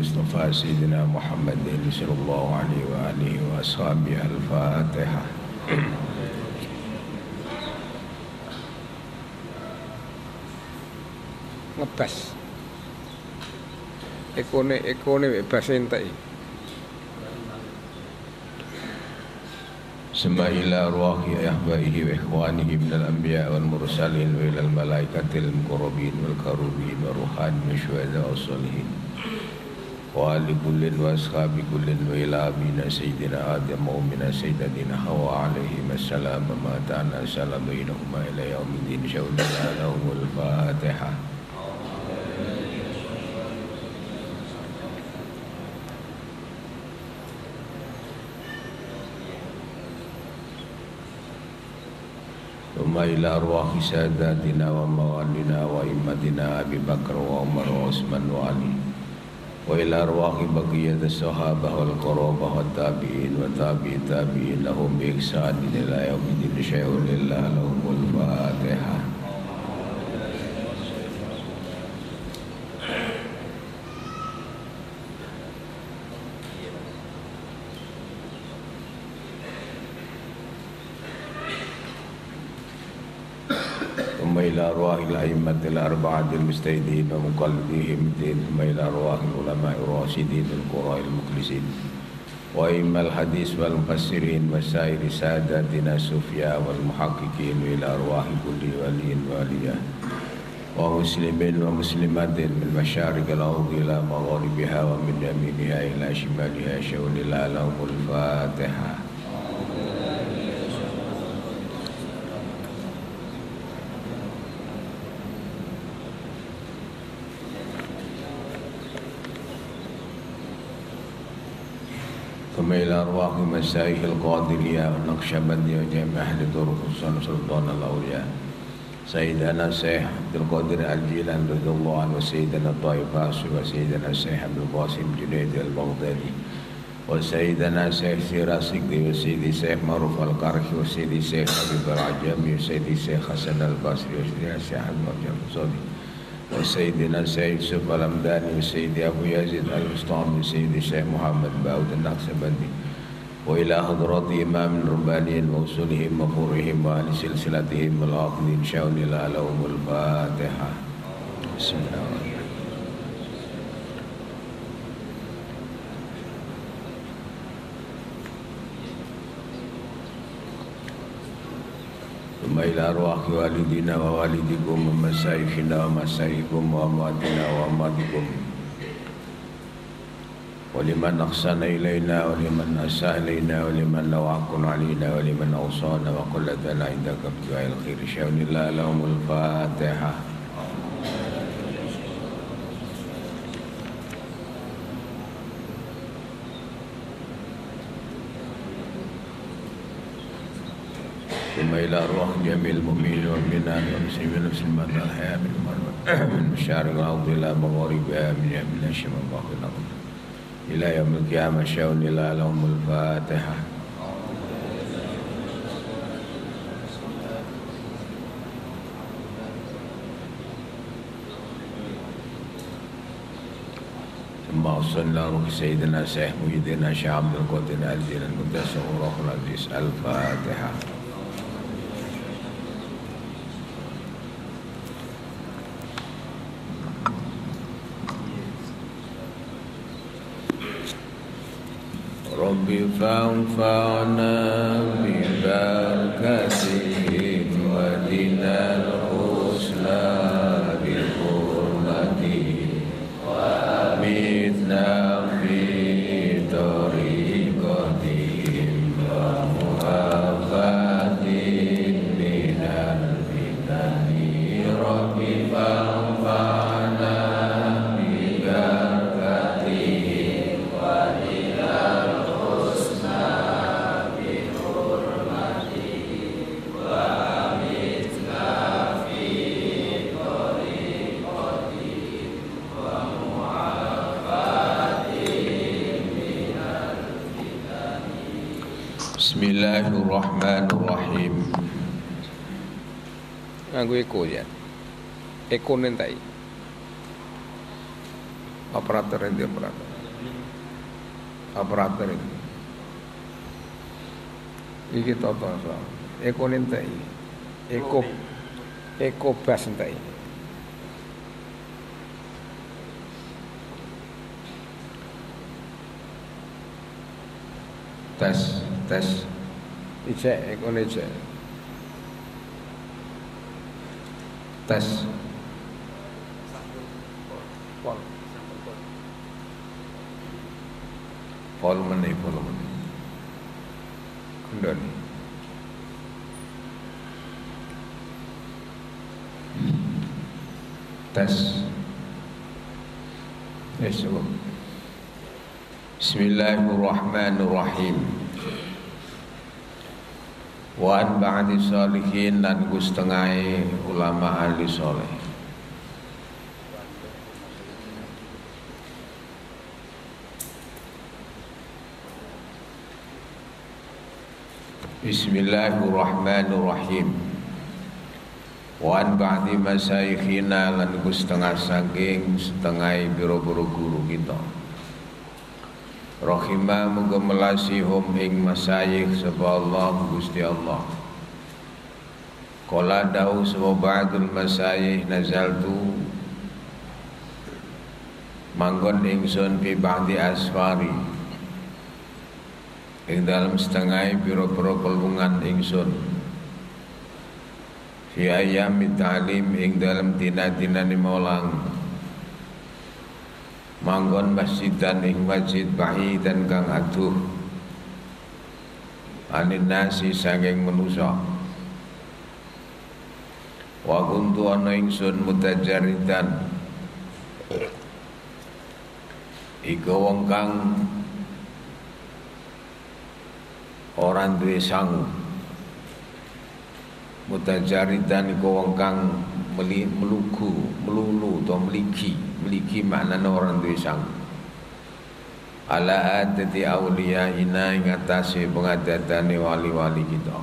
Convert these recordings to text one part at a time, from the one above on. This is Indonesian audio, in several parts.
المصطفى سيدنا محمد صلى الله عليه وآله وأصحابه الفاتحة. Ngebas ekone ekone bebas entek. سمع إلى أرواح أحبائه وإخوانه من الأنبياء والمرسلين وإلى الملائكة المقربين والكروبين والروحان والشهداء والصالحين وآل كل وأصحاب كل وإلى أبينا سيدنا آدم وأمنا سيدنا حواء عليهم السلام ما تعالى سلام بينهما إلى يوم الدين شهدنا لهم الفاتحة. ثم إلى أرواح ساداتنا وموالينا وإمتنا أبي بكر وعمر وعثمان وعلي. وإلى أرواح بقية الصحابة والقرابة والتابعين وتابعي التابعين لهم بإحسان إلى يوم الدين. شيء لله لهم الفاتحة ثم إلى أرواح الأئمة الأربعة المجتهدين ومقلديهم ثم إلى أرواح العلماء الراشدين القراء المخلصين. وإما الحديث والمفسرين وسائر ساداتنا الصوفياء والمحققين وإلى أرواح كل ولي ولية ومسلمين ومسلمات من مشارق الأرض إلى مغاربها ومن يمينها إلى شمالها شون الله الفاتحة ثم إلى أرواح مشايخ القادرية والنقشبندية وجميع أهل طرق سلطان الأولياء. سيدنا الشيخ عبد القادر الجيلاني رضي الله عنه وسيدنا الطيب وسيدنا الشيخ عبد القاسم جنيد البغدادي وسيدنا الشيخ سيرا سكدي وسيدي الشيخ معروف القرشي وسيدي الشيخ حبيب العجمي وسيدي الشيخ حسن البصري وسيدي الشيخ أحمد الصدي وسيدنا الشيخ يوسف الأمداني وسيدي أبو يزيد البسطامي وسيدي الشيخ محمد باود النقشبندي وإلى حضرات إمام الربانيين وأصولهم وفورهم وأهل سلسلتهم والعاقلين شاون إلى لهم الفاتحة بسم الله. ثم إلى أرواح والدينا ووالدكم ومشايخنا ومشايخكم وأمواتنا وأمواتكم ولمن أحسن إلينا ولمن أساء إلينا ولمن لو حق علينا ولمن أوصانا وقل لنا عندك بدعاء الخير شاون الله لهم الفاتحة ثم إلى أرواح جميع المؤمنين والمؤمنات والمسلمين والمسلمات الأحياء من من مشارق الأرض إلى مغاربها من يمين الشمال وآخر الأرض إلى يوم القيامة شاون إلى لهم الفاتحة ثم وصلنا روح سيدنا شيخ مجدنا شيخ عبد القادر الدين المقدس وروح العزيز الفاتحة رب فانفعنا Bismillahirrahmanirrahim. nganggo eko ya eko nentai operator dia operator operator iki. Iki toto so. Eko iki. Eko Eko bas iki. tes tes Ijek, eko ijek. tes Pol. volume nih volume nih Kendoni. tes. Bismillahirrahmanirrahim Wa an ba'di salihin dan gustengai ulama ahli soleh. Bismillahirrahmanirrahim. Wa an ba'di masaikhina lan setengah saking setengah biro-biro guru kita Rahimah muga melasihum ing masayikh sapa Allah Gusti Allah. Kala dawu sapa ba'dul masayikh nazaltu. Manggon ingsun fi ba'di asfari. Ing dalam setengah biro-biro pelungan ingsun. Fi ayam ta'lim ing dalam tina-tina ni maulang Manggon masjidan ing masjid dan kang aduh. Anin nasi sanging manusa Wa kuntu ana ingsun mutajaridan. Iku wong kang orang duwe sangu. Mutajaridan iku wong kang meli, meluku melulu atau meliki meliki maknanya orang duwe sangu ala adati awliya ina ing atase pengadatane wali-wali kita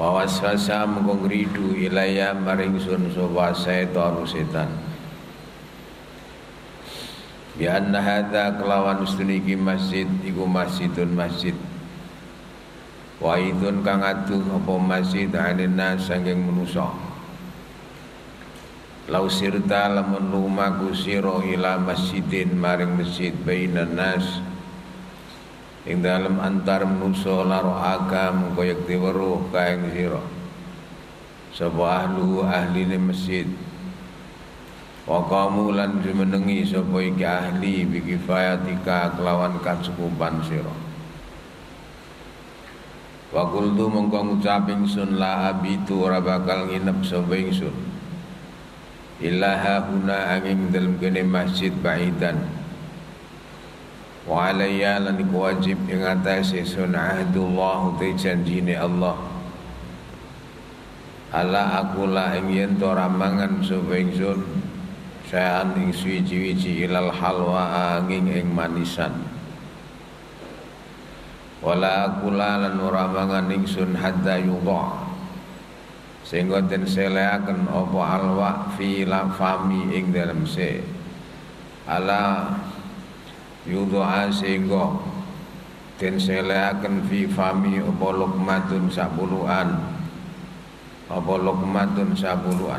wa waswasa mengko ngridu ilaya maring sun sapa setan setan Bi anna kelawan ustuniki masjid iku masjidun masjid. Wa idun kang atuh apa masjid anin nas sanging manusa. Lau sirta lamun lumaku siro ila masjidin maring masjid bainan nas ing dalam antar manusa laro agam koyek diweruh kaeng siro. Sapa ahlu ahli masjid Wa qamu lan jumenengi sapa iki ahli bi kifayatika kelawan kacukupan sira. Wa qultu mongko ngucap ingsun la abitu ora bakal nginep sapa ingsun. Ilaha huna angin dalam kene masjid baidan. Wa alayya lan wajib ing atase sun ahdullah te janjine Allah. Ala aku la ing yen to ramangan sapa ingsun Sa'an ing suwiji-wiji ilal halwa angin ing manisan Wala akula lan ora mangan ingsun hadda yudha Sehingga den seleaken apa alwa fi fami ing dalam se. Ala yudha sehingga den seleaken fi fami apa lukmatun sabuluan Apa lukmatun sabuluan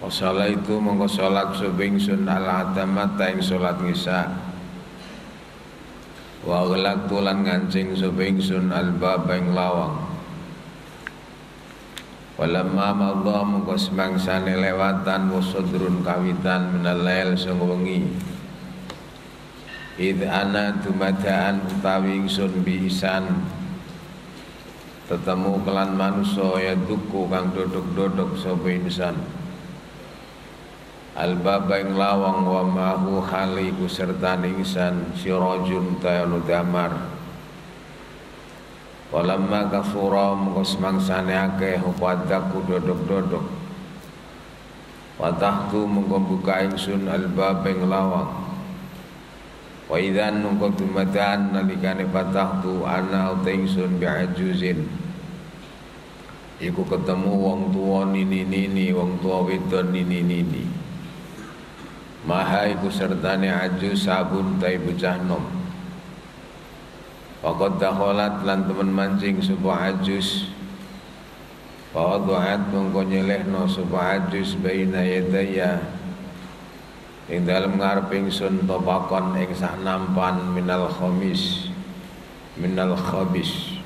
Wasala itu mongko salat subing sun ala atamata ing salat ngisa. Wa gelak tulan ngancing subing sun albab ing lawang Walamma madha mongko semangsane lewatan wasudrun kawitan minalail sing wengi. Id ana tumadaan utawi ingsun biisan Tetemu kelan manusa ya duku kang dodok-dodok sapa insan. Al-baba ing lawang wa mahu khali ku serta ningsan sirajun tayanu damar Walamma kafura mengko semangsane akeh upadaku dodok-dodok. Watahtu mengko buka ingsun al-baba ing lawang. Wa idzan mengko dumatan nalikane patahtu ana ingsun bi'ajuzin. Iku ketemu wong tuwa nini-nini wong tuwa wedon nini-nini. Maha iku sertane ajus sabun tai bocah nom Faqad dakhalat lan temen mancing sebuah ajus. Fawadu'at mengko nyelehno sebuah ajus baina yadaya Ing dalem ngarep ingsun topakon ing sak nampan minal khamis. Minal khabis.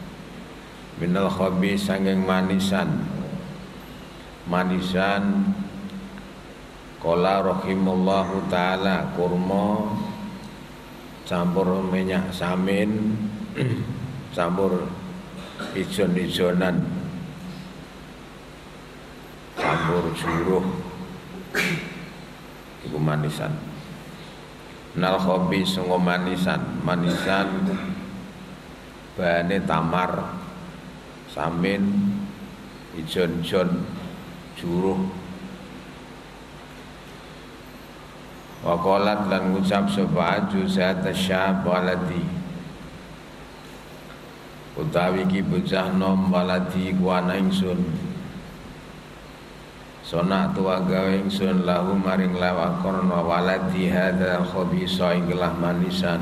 Minal khabis sanging manisan. Manisan Kala rahimallahu ta'ala kurma campur minyak samin campur ijon-ijonan. Campur juruh. Iku manisan. Nal khobi sungo manisan. Manisan bahane tamar samin ijon-ijon juruh. Wa qalat lan ngucap sapa aju zat syab utawi ki bocah nom waladi ku ana ingsun. Sona tua gawe ingsun lahu maring lawakon wa waladi hadza khabisa ing manisan.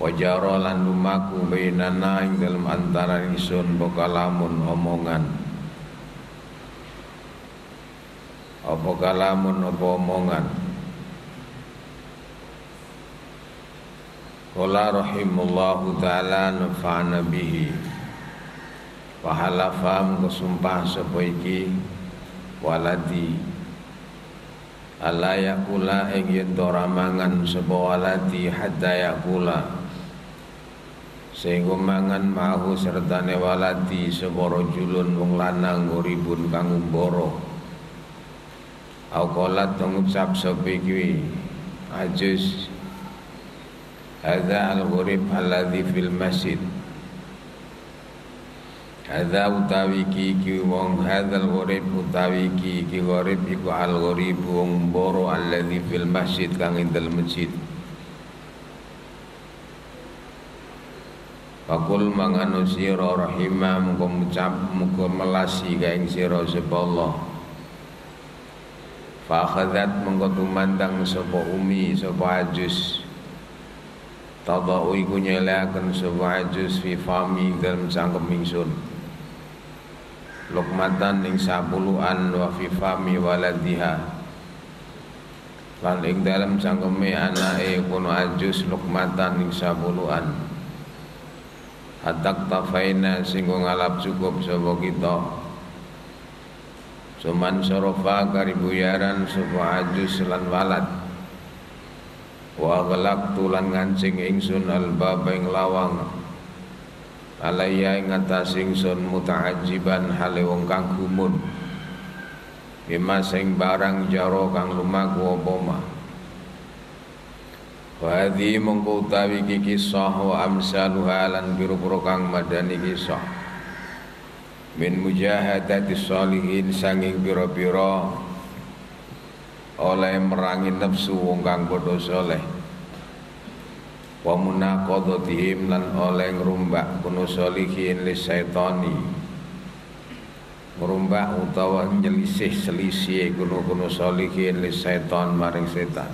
Wajaro lan lumaku bainana ing dalam antara ingsun bokalamun omongan. Apa kalamun apa omongan Qala rahimullahu ta'ala nafa'na bihi. Wa halafam kesumpah sapa iki waladi. Ala yakula ing yen mangan sapa waladi hatta yakula. Sehingga mangan mahu sertane waladi sapa rajulun wong lanang uribun kang umbara. Au qalat ngucap sapa iki? Ajus hadza al-ghurib alladhi fil masjid utawi ki ki wong hadza al-ghurib utawi ki ki ghurib iku al-ghurib wong boro alladhi fil masjid kang ing dalem masjid Fakul manganu sira rahimah muga ngucap muga melasi ka ing sira sapa Allah mengkotu mandang sapa umi sapa ajus Tadau iku nyeleaken sapa ajus fi fami dalam cangkem ingsun. Lukmatan ing sapuluan wa fi fami waladiha. Lan ing dalam cangkeme anake kono ajus lukmatan ing sapuluan Hatak tafaina sing ngalap cukup sapa kita. Suman sorofa karibuyaran sufa ajus lan walad Wa gelak tulan ngancing ingsun albaba ing lawang. Alaya ing atas ingsun muta'ajiban hale wong kang gumun. Bima sing barang jaro kang lumaku opoma Wa hadhi mongko utawi kisah wa amsaluha lan biru-biru kang madani kisah. Min mujahadati salihin sanging pira-pira oleh merangi nafsu wong kang padha saleh wa munaqadatihim lan oleh ngrumbak kuno salihin li syaitani ngrumbak utawa nyelisih selisih kuno-kuno salihin li syaitan maring setan.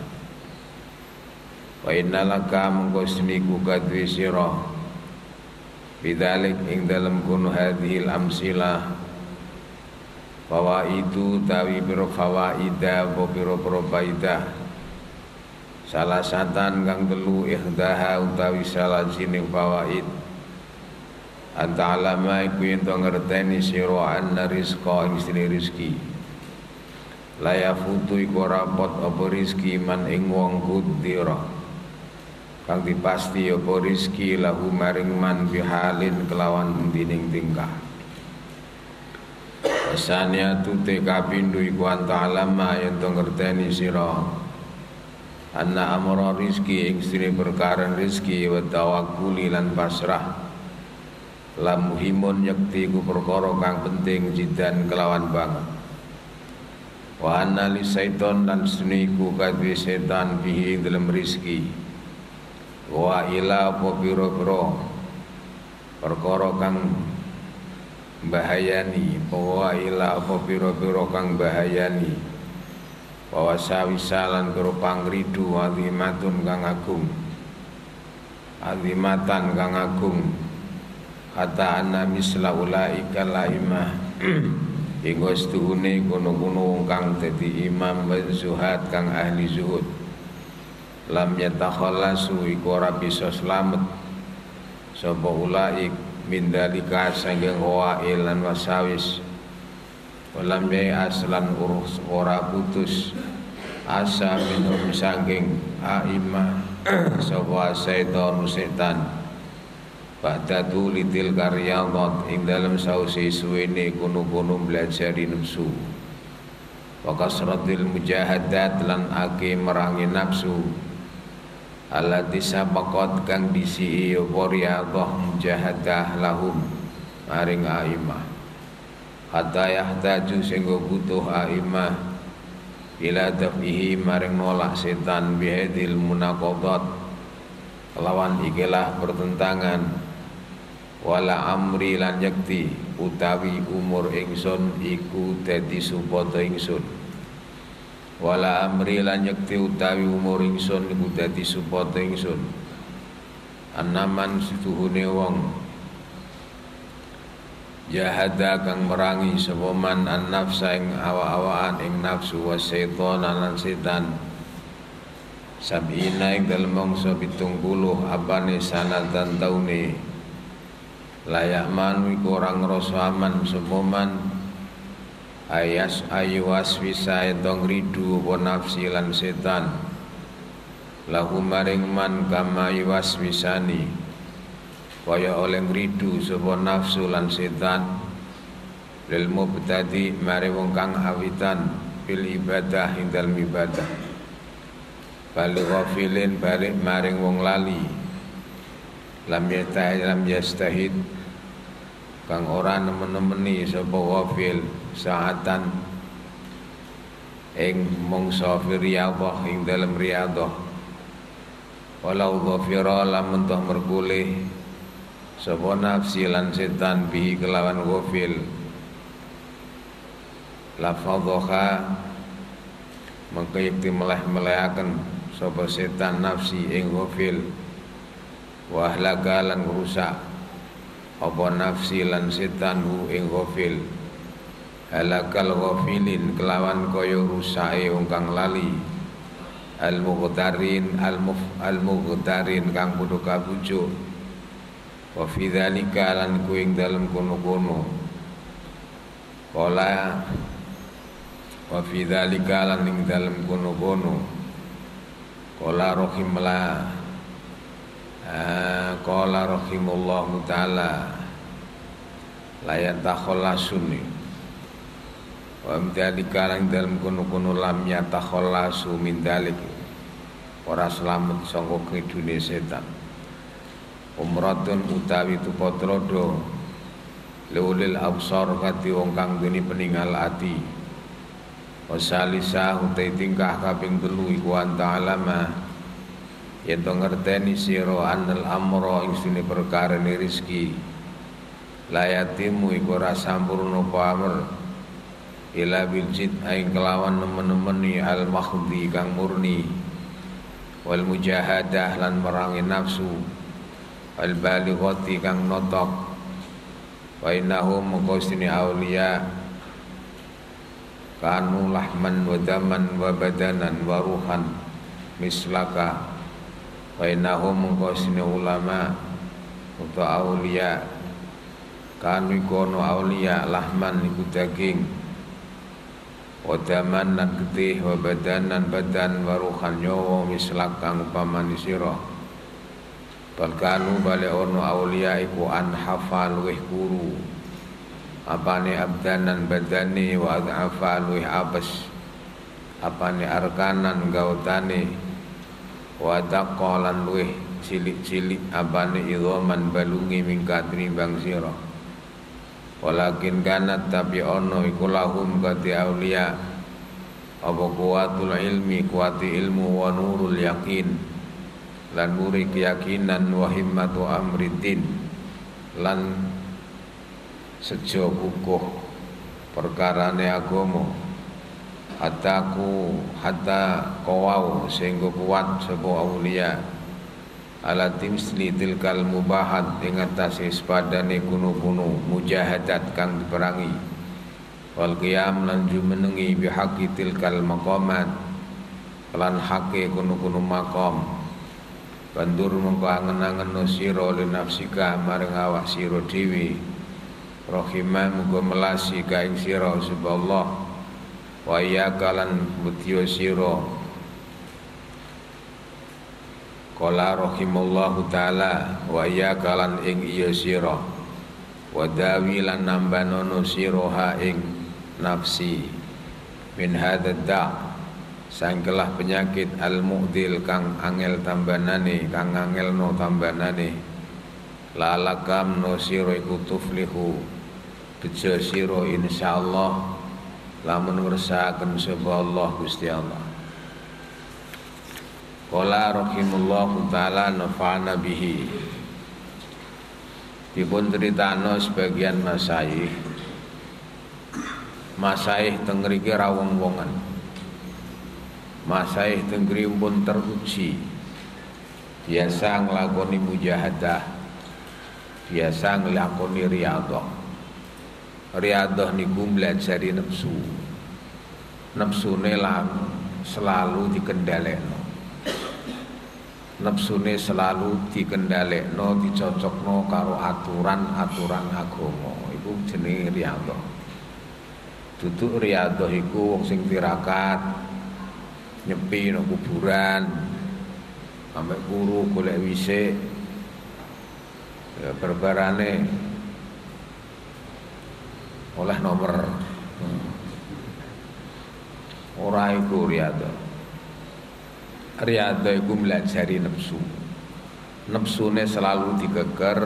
Wa innalaka mengko seniku kadwi sirah. Bidalik ing dalam kuno hadhil amsilah itu tawi biro fawaida Wa biro biro Salah satan kang telu ikhdaha utawi salah sining fawaid Anta alama iku ento ngerteni siro anna rizqa ing sini rizki. Layafutu iku rapot apa rizki man ing wong kudira. Kang dipasti apa rizki lahu maring man bihalin kelawan dining tingkah Asania tute kapindu iku anta alama yang to ngerteni sira. Anna amra rizki ing sini perkara rizki wa tawakkuli lan pasrah. Lam muhimun yakti ku perkara kang penting jidan kelawan banget. Wa anna li syaiton lan suniku kadwi setan bihi dalam rizki wa ila apa pira-pira? Perkara kang bahayani wa ila apa pira-pira kang bahayani wa wasawisalan karo pangridu azimatun kang agung. Azimatan kang agung. Kata anna misla ulaika laimah ing wastuhune kono-kono kang dadi imam wa zuhad kang ahli zuhud. Lam yatakhallasu iku ora bisa slamet. Sapa min dalika sanggeng wail lan wasawis walam yai aslan urus ora putus. Asa minum sanggeng aima sapa setan setan Pada tulitil karyadat ing dalam sausi suwene kuno-kuno belajar nafsu. Wa kasratil mujahadat lan ake merangi nafsu Allati sabaqat kang disi riyadhah mujahadah lahum. Maring aimah. Hatta yahtaju sehingga butuh aimah. Ila dafihi maring nolak setan bihadil munaqadat. Lawan ikilah pertentangan. Wala amri lan yakti utawi umur ingsun iku dadi supata ingsun wala amri lan yakti utawi umur ingsun iku dadi supata ingsun. Anaman situhune wong. Jahada kang merangi sapa man an nafsa ing awa-awaan ing nafsu wa setan lan setan. Sabina ing dalem mangsa 70 abane sanatan taune. Layak manu iku ora ngrasa aman semoman ayas ayu waswisa edong ridu apa nafsi lan setan. Lahu maring man kama yuwaswisani kaya oleh ngridu sapa nafsu lan setan. Lil mubtadi mari wong kang awitan bil ibadah ing dalem ibadah. Bali ghafilin balik maring wong lali. Lam yastahid lam yastahid. Kang ora nemen-nemeni sapa wafil saatan ing mongso riyadhah ing dalem riyadhah. Walau ghafira lamun toh mergulih sapa nafsi lan setan bihi kelawan ghafil. Lafadhaha maka yakti meleh-melehaken sapa setan nafsi ing ghafil. Wa ahlaka lan rusak apa nafsi lan setan hu ing ghafil halakal ghafilin kelawan kaya rusake wong kang lali. Al mughtarin al muf al kang kudu kabujuk. Wa fi dzalika lan kuing dalem kono-kono. Kala wa fi dzalika lan ing dalem kono-kono. Kala rahimlah Qala rahimullahu ta'ala La yatakhallasun Wa mdalika lang dalam kuno-kuno lam yatakhallasu min dalik Ora selamat sangka kidune setan. Umratun utawi tu potrodo Leulil absar kati wong kang duni peninggal ati. Wasalisa utai tingkah kaping telu iku anta alamah yen to ngerteni sira anal amra ing sune perkara rezeki layatimu iku ora sampurna apa amr ila bil jid aing kelawan nemen-nemeni al makhdi kang murni. Wal mujahadah lan merangi nafsu. Al balighati kang notok. Wa innahum maqasini auliya kanu lahman wa daman wa badanan wa ruhan mislaka. Wa innahum mengkosini ulama untuk aulia. Kanu ikono aulia lahman iku daging wadaman lan getih wa badanan badan wa ruhan nyawa mislak kang upamani sira. Bal kanu bale ono aulia iku an hafal weh guru. Apane abdanan badani wa adhafal weh abas apane arkanan gautane wa taqalan luih cilik-cilik abane idhaman balungi mingkatri bang sira walakin kanat tapi ono iku lahum kati aulia. Apa kuatul ilmi kuati ilmu wa nurul yakin. Lan nuri keyakinan wa himmatu amriddin lan sejo kukuh perkarane agama hatta ku hatta kawau sehingga kuat sebuah aulia ala timsli tilkal mubahat ing atase sepadane kuno-kuno mujahadat kang diperangi. Wal qiyam lan jumenengi bihaqi tilkal maqamat lan hake kuno-kuno maqam. Bandur mengko angen-angen sira li nafsika marang awak sira dhewe. Rahimah muga melasi ka ing sira subhanallah wa iya kalan butiyo sira Kala rahimallahu taala wa iya kalan ing iya sira. Wa dawi lan nambanono sira ing nafsi. Min hadza da sangkelah penyakit al mu'dil kang angel tambanane kang angel no tambanane. Lalakam no sira iku tuflihu bejo sira insyaallah lamun ngersakaken sapa Allah Gusti Allah Qala rahimullahu taala nafa'ana bihi. Dipun critakno sebagian masaih. Masaih teng mriki rawong-wongan. Masaih teng pun teruji. Biasa nglakoni mujahadah. Biasa nglakoni riyadhah. Riyadhah niku mlajari nafsu. Nafsune lah selalu dikendalekno nepsune selalu dikendhalekno dicocokno karo aturan-aturan agama. Iku jenenge riyadhah duduk riyadhah iku wong sing tirakat nyepi nang kuburan ambek guru golek wisik ya berbarane oleh nomor hmm. ora iku riyadhah Riyadhah iku melajari nafsu. Nafsune selalu digeger,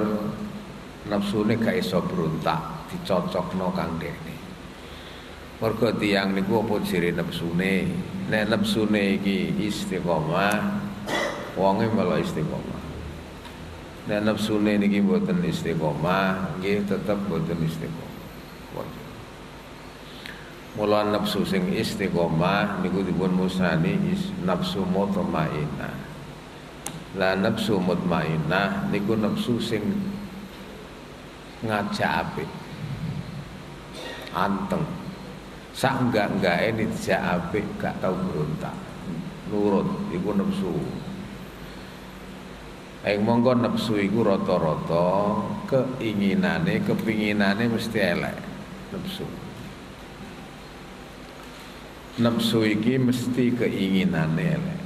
nafsune gak iso berontak, dicocokno kang dene. Mergo tiyang niku apa jere nafsune? Nek nafsune iki istiqomah, wonge malah istiqomah. Nek nafsune niki mboten istiqomah, nggih tetep mboten istiqomah. Mula nafsu sing istiqomah niku dipun musani nafsu mutmainnah. Lah nafsu mutmainnah niku nafsu sing ngajak apik. Anteng. Sak enggak-enggake dijak apik gak tau berontak. Nurut iku nafsu. Ing monggo nafsu iku rata-rata keinginane, kepinginane mesti elek. Nafsu nafsu iki mesti keinginan elek.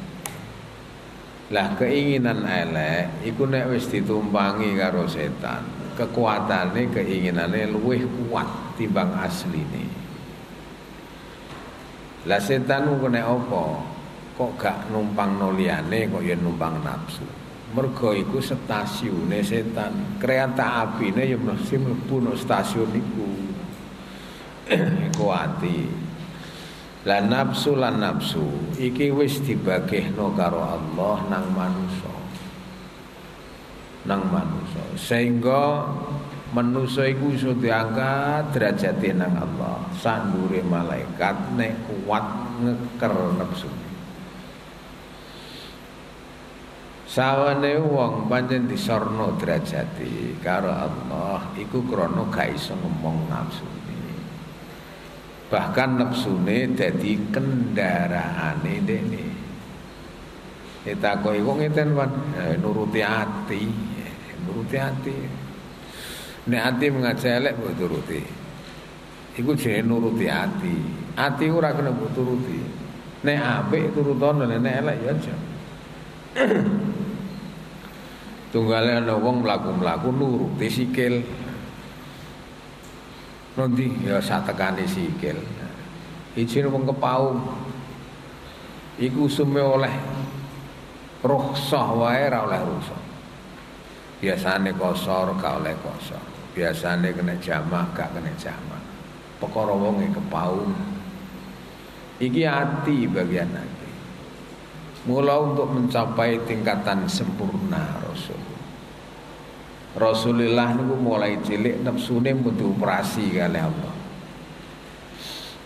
Lah keinginan elek iku nek wis ditumpangi karo setan, kekuatane keinginane luwih kuat timbang asline. Lah setan ku nek apa? Kok gak numpang noliane kok ya numpang nafsu. Mergo iku stasiune setan. Kereta apine ya mesti mlebu stasiun iku. Iku Lah nafsu lan nafsu iki wis dibagihno karo Allah nang manusa. Nang manusa. Sehingga manusa iku iso diangkat derajate nang Allah. Sandure malaikat nek kuat ngeker nafsu. Sawane wong pancen disorno derajati karo Allah iku krana gak iso ngomong nafsu bahkan nafsune dadi kendaraane dene ditakoki kok ngeten Pak eh, nuruti ati. Nuruti ati. Nek ati mengajak elek mbok turuti. Iku nuruti ati. Ati ora kena mbok turuti. Nek apik turutono nek elek ya aja. Tunggale ana wong mlaku-mlaku nuruti sikil nanti ya satekane sikil izin wong kepaung iku sume oleh rukhsah wae ora oleh rukhsah biasane kosor gak oleh kosor. Biasane kena jamak gak kena jamak. Perkara wong kepaung iki hati bagian hati mula untuk mencapai tingkatan sempurna Rasul Rasulullah niku mulai cilik nafsune pun dioperasi kali Allah.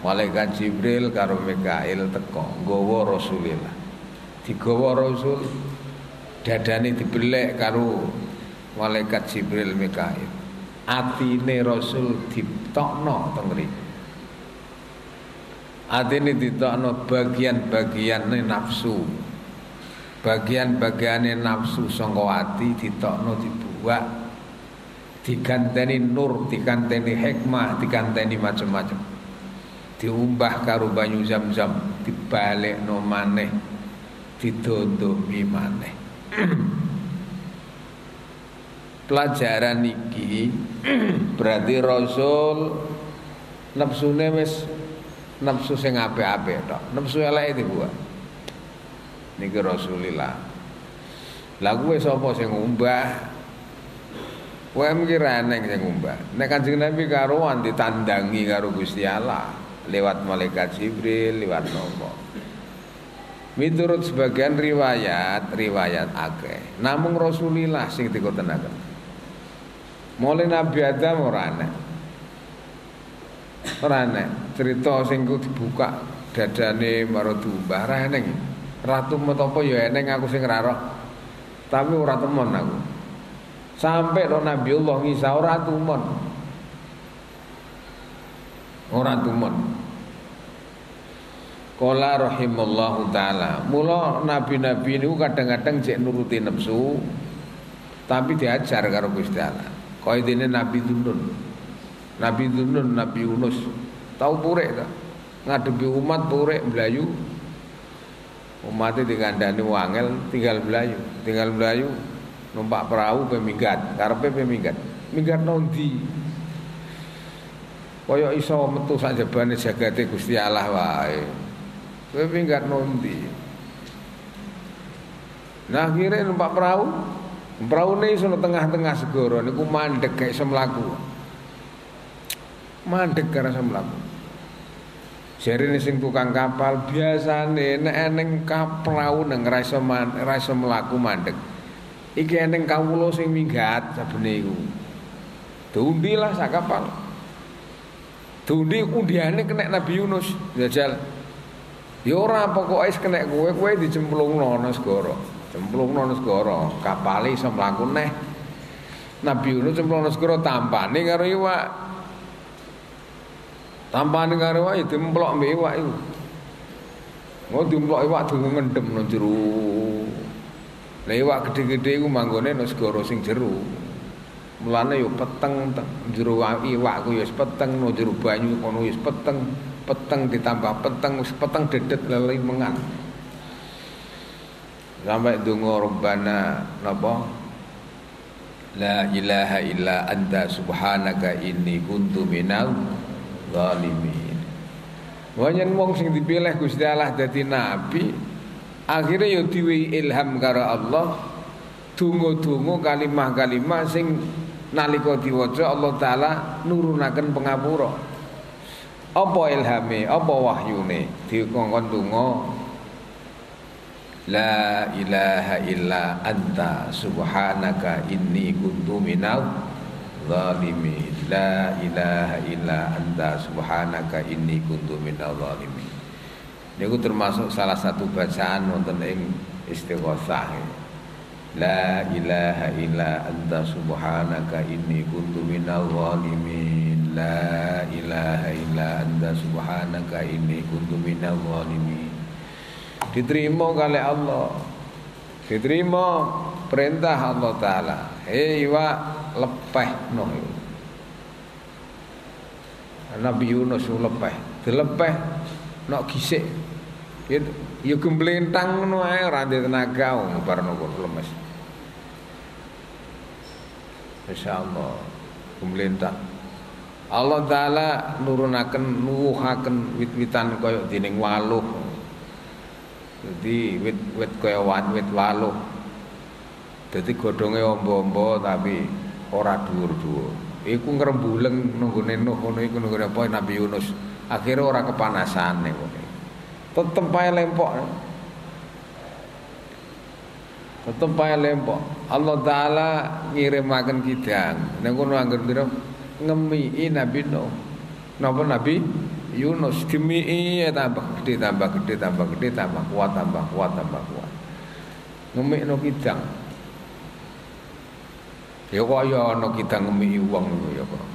Malaikat Jibril karo Mikail teko nggawa Rasulillah. Digawa Rasul dadane dibelek karo malaikat Jibril Mikail. Atine Rasul ditokno teng mriki. Atine ditokno bagian-bagiane nafsu. Bagian-bagiane nafsu sangka ati ditokno dibuak diganteni nur, diganteni hikmah, diganteni macam-macam. Diumbah karo banyu zam-zam dibalekno maneh didondomi maneh. Pelajaran iki berarti Rasul nafsune wis nafsu sing apik-apik tok. Nafsu elek dibuat niki Rasulillah. Lah kuwe sapa sing ngumbah Kowe mikir eneng sing ngumbah nek Kanjeng Nabi karuan ditandangi karo Gusti Allah lewat malaikat Jibril, lewat nopo. Miturut sebagian riwayat, riwayat akeh. Namun Rasulillah sing dikotenaken. Mulai Nabi Adam ora aneh. Ora aneh. Cerita sing dibuka dadane marang diumbah eneng. Ratu metopo ya eneng aku sing ora Tapi ora temon aku. Sampai lo Nabi Allah ngisa ora tumon. Ora tumon. Kala rahimallahu taala. Mula nabi-nabi niku kadang-kadang cek nuruti nafsu tapi diajar karo Gusti Allah. Kaidene Nabi Dunun. Nabi Dunun, Nabi Yunus. Tahu purek ta? Ngadepi umat purek melayu. Umatnya dikandani wangel tinggal belayu, tinggal belayu numpak perahu peminggat, karepe peminggat. Minggat nondi. Kaya iso metu sak jabane jagate Gusti Allah wae. Kowe minggat. Nah akhirnya numpak perahu. Perahu ini iso tengah-tengah segoro niku mandek kayak semlaku. Mandek karena semlaku. Ini sing tukang kapal biasane nek eneng perahu nang man, rasa mlaku mandek. Iki eneng kawula sing minggat sabene iku. Dundi lah sak kapal. Dundi undiane kena Nabi Yunus jajal. Ya ora pokoke kena kowe kowe dicemplungno nang segara. Cemplungno nang segara, kapale iso mlaku neh. Nabi Yunus cemplung nang segara tampane karo iwak. Tampane karo iwak ya dimplok mbek iwak iku. Mau dimplok iwak dungu ngendem nang. Iwak gede-gede iku manggone segara sing jero. Mulane yo peteng jero iwak ku yo peteng nang jero banyu kono yo peteng peteng ditambah peteng peteng dedet mengan. Sampai dungo robbana napa? La ilaha illa anta subhanaka inni kuntu minal zalimin. Wanyan wong sing dipilih Gusti Allah dadi nabi akhirnya yo diwi ilham karo Allah tungo-tungo kalimah-kalimah sing nalika diwaca Allah taala nurunaken pengapura. Apa ilhame, apa wahyune? Dikongkon donga La ilaha illa anta subhanaka inni kuntu minal zalimin. La ilaha illa anta subhanaka inni kuntu minal zalimin Niku termasuk salah satu bacaan wonten ing istighosah La ilaha illa anta subhanaka inni kuntu minal zalimin La ilaha illa anta subhanaka inni kuntu minal zalimin. Diterima kali Allah. Diterima perintah Allah taala. Hei wa lepeh no. Nabi Yunus lepeh, dilepeh nok gisik. Ya ya gemblentang ngono ae ora tenaga wong barno lemes. Insyaallah gemblentang. Allah taala nurunaken nuwuhaken wit-witan kaya dening waluh. Jadi wit-wit kaya wit waluh. Dadi godhonge ombo-ombo tapi ora dhuwur-dhuwur. Iku ngrembuleng nunggone Nuh ngono iku nunggone apa Nabi Yunus. Akhirnya ora kepanasan nih Tetep ae lempok. Tetep ae lempok. Allah taala ngirimaken kidang. Nek ngono angger ngemi Nabi Nuh. Napa Nabi Yunus demi iya tambah gede tambah gede tambah gede tambah kuat tambah kuat tambah kuat ngemik no kidang ya kok ya no kidang ngemik uang ya kok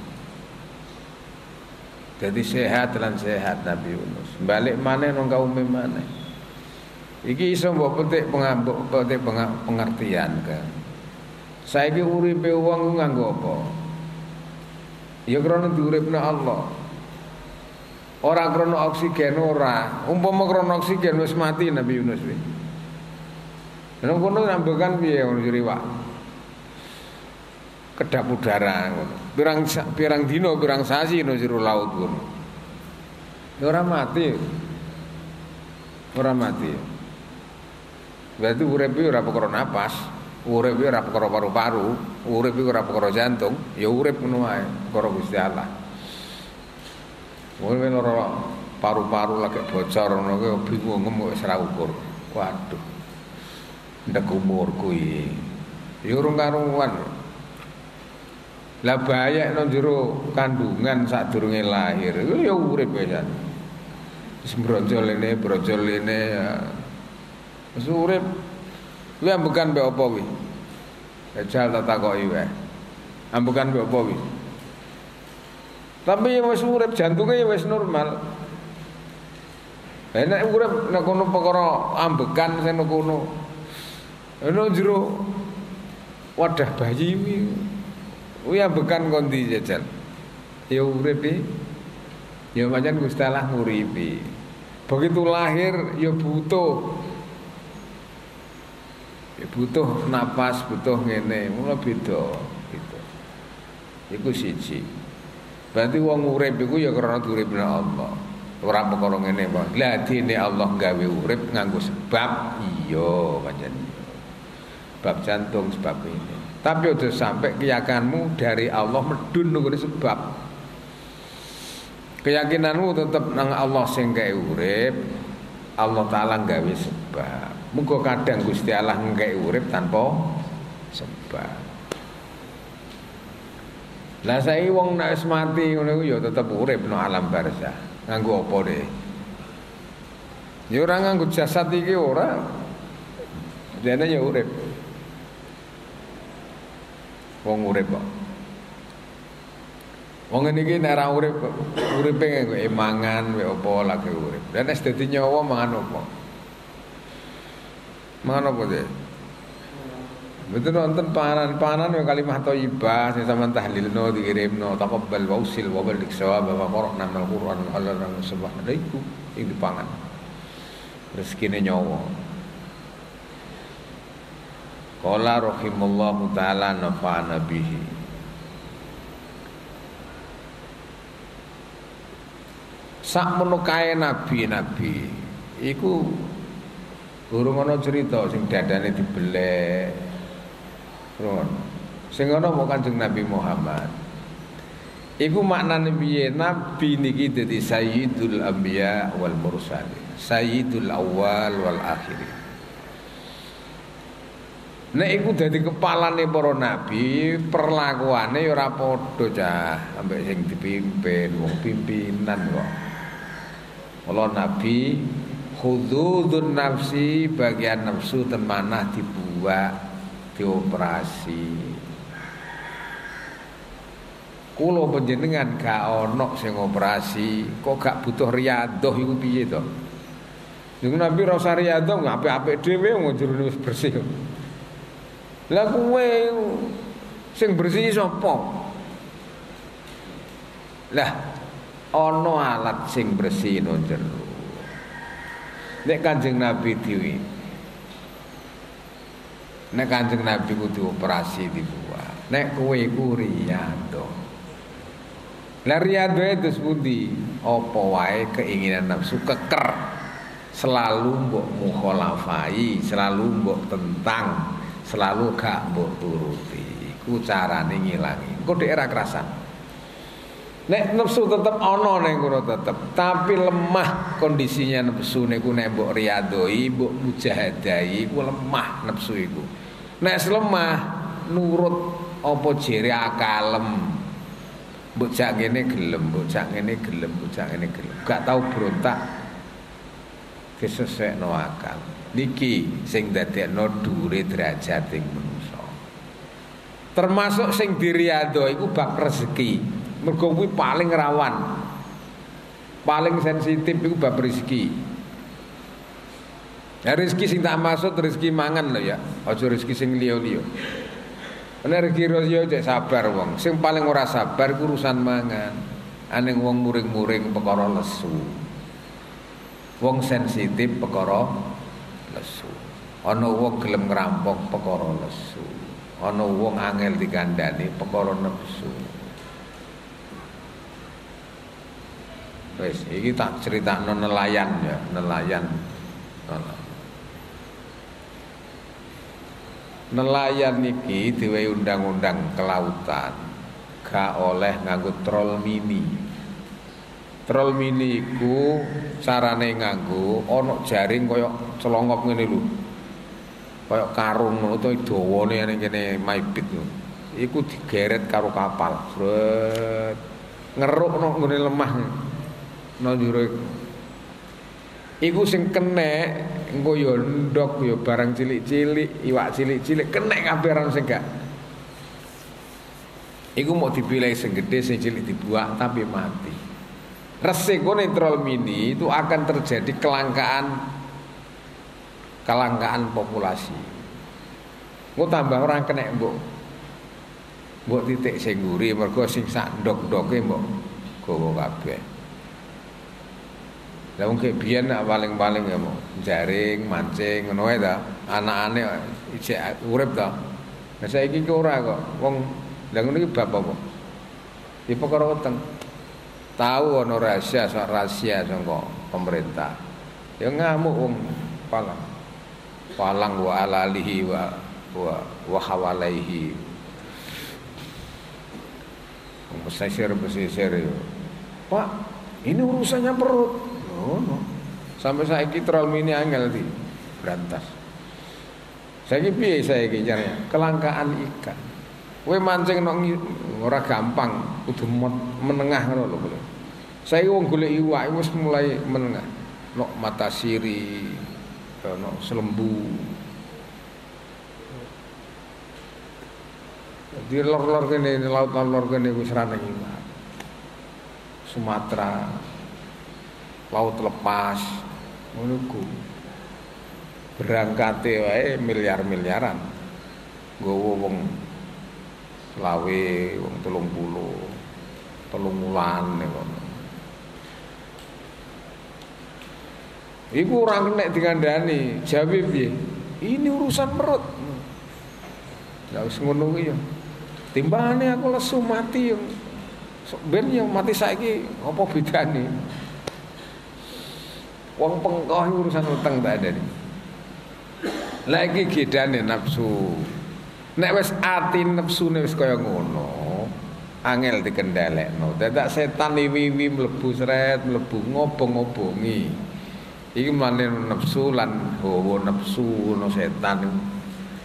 jadi sehat dan sehat Nabi Yunus balik mana nong kaum mana iki iso mbok petik pengambuk petik pengertian kan saiki uripe wong nganggo apa ya krana diuripna Allah Ora krono oksigen ora. Umpama krono oksigen wis mati Nabi Yunus kuwi. Nang kono nambakan piye ngono riwak. Kedap udara ngono. Pirang pirang dino, pirang sasi no jero laut ngono. Ya ora mati. Ora mati. Berarti urip ora perkara napas, urip ora perkara paru-paru, urip ora perkara jantung, ya urip ngono wae, perkara Gusti Allah. Ora paru-paru lagi bocor ngono kuwi bingung wis ora ukur. Waduh. Ndek umur kuwi. Ya urung karuan. Lah bayek nang kandungan sadurunge lahir. Ya urip ya. Wis brojol ini, brojol ini ya. Wis urip. Kuwi ambekan mbek apa kuwi? Ejal tak takoki wae. Ambekan mbek apa kuwi? Tapi ya wis urip jantungnya ya wis normal. Nek urip nek kono perkara ambekan sing kono. Ono jero wadah bayi kuwi. Kuwi ambekan kondi jajal. Ya urip Ya pancen Gusti Allah nguripi. Begitu lahir ya butuh ya butuh napas, butuh ngene, mulai beda gitu. Iku siji. Berarti wong urip iku ya karena uripne Allah. Ora perkara ngene, Pak. Lah dene Allah gawe urip nganggo sebab iya pancen. Sebab jantung sebab ini. Tapi udah sampai keyakinanmu dari Allah medun nunggu sebab. Keyakinanmu tetap nang Allah sing gawe urip. Allah taala gawe sebab. Muga kadang Gusti Allah gawe urip tanpa sebab. Lah saiki wong wis mati ngono ya tetep urip no alam barzah. Nganggo apa deh? Ya ora nganggo jasad iki ora. Dene ya. Wong urip kok. Wong ngene iki nek ora urip uripe nganggo mangan wae apa lagi urip. Dan nek dadi nyawa mangan apa? Mangan apa deh? Betul nonton panan panan yang kalimah thayyibah sing sampean tahlilno dikirimno taqabbal wa usil wa balik sawab wa qara'na al Qur'an Allah subhanahu iku ing dipangan. Rezekine nyawa. Qala rahimallahu taala nafa'ana bihi. Sak kae nabi-nabi iku Burung ana cerita sing dadane dibelek Ron. Sing ana mau Kanjeng Nabi Muhammad. Iku maknane piye? Nabi niki dadi sayyidul anbiya wal mursalin. Sayyidul awal wal akhirin. Nek iku dadi kepalane para nabi, perlakuane ya ora padha cah ambek sing dipimpin, wong pimpinan kok. Kalau nabi khududun nafsi bagian nafsu temanah dibuat dioperasi Kulo panjenengan gak ono sing operasi, kok gak butuh riadoh iku piye to? Niku Nabi rasa riadoh apik-apik dhewe wis bersih. Lah kowe sing bersih sapa? Lah ono alat sing bersih no jero. Nek Kanjeng Nabi dhewe Nek Kanjeng Nabi ku dioperasi dibuat. Nek kowe iku riyado. Lah riyado itu sepundi? Apa wae keinginan nafsu keker selalu mbok mukhalafai, selalu mbok tentang, selalu gak mbok turuti. Iku carane ngilangi. Engko ora kerasan. Nek nafsu tetep ana ning kono tetep, tapi lemah kondisinya nafsu nek mbok riyadoi, mbok mujahadai, iku lemah nafsu iku. Nek lemah nurut apa jere akalem. Bocah ngene gelem, bocah ngene gelem, ngene gelem. Gak tau berontak kesesekno akal. Niki sing dadekno dhuwure derajat ing. Termasuk sing diriado iku bab rezeki. Mergo kuwi paling rawan. Paling sensitif iku bab rezeki. Ya rezeki sing tak maksud rezeki mangan lho ya. Aja rezeki sing liya-liya. Nek rezeki cek sabar wong. Sing paling ora sabar ku urusan mangan. Aning wong muring-muring perkara lesu. Wong sensitif perkara lesu. Ana wong gelem ngerampok perkara lesu. Ana wong angel dikandani perkara nafsu. Wis, iki tak critakno nelayan ya, nelayan. Nelayan niki diwehi undang-undang kelautan gak oleh nganggo trol mini. Trol mini iku carane nganggo ana jaring kaya celongop ngene lho. Kaya karung ngono to dawane ning kene maibit lho. Iku digeret karo kapal. Sret. Ngeruk nang ngene lemah. Nang jero iku sing kenek engko ya ndok ya barang cilik-cilik, iwak cilik-cilik kenek kabeh sing gak. Iku mau dipilih sing gede, sing cilik dibuat tapi mati. Resiko neutral mini itu akan terjadi kelangkaan kelangkaan populasi. Engko tambah orang kena mbok mbok titik sing nguri mergo sing sak ndok-ndoke mbok gowo kabeh. Lah wong biyen nak paling-paling ya mau jaring, mancing ngono wae ta. Anakane isih urip ta. Lah saiki ki ora kok. Wong lha ngono iki bab apa? Di perkara weteng. Tahu ana rahasia, soal rahasia sangka pemerintah. Ya ngamuk wong palang. Palang wa alalihi wa wa wa hawalaihi. Wong pesisir pesisir yo. Pak, ini urusannya perut. Oh, no. Sampai saiki troll mini angel di berantas. Saiki piye saiki caranya? Kelangkaan ikan. Kowe mancing nang ora gampang, kudu menengah ngono lho. Saiki wong golek iwak wis mulai menengah. Nok mata siri, ono selembu. Di lor-lor kene, laut lor kene wis ra iwak. Sumatera, laut lepas menunggu berangkat wae miliar-miliaran nggowo wong selawe wong telung puluh telung wulan ngono Iku orang kena dikandani, jawab piye? Ini urusan perut. Ya wis ngono ya. Timbangane aku lesu mati yang ben yang mati saiki apa bedane? Wong pengkoh urusan utang tak ada nih. Lagi gedane nafsu. Nek wis ati nafsune wis kaya ngono, angel dikendhalekno. Dadak setan wiwi mlebu sret, mlebu ngobong-ngobongi. Iki mlane nafsu lan hawa nafsu no setan.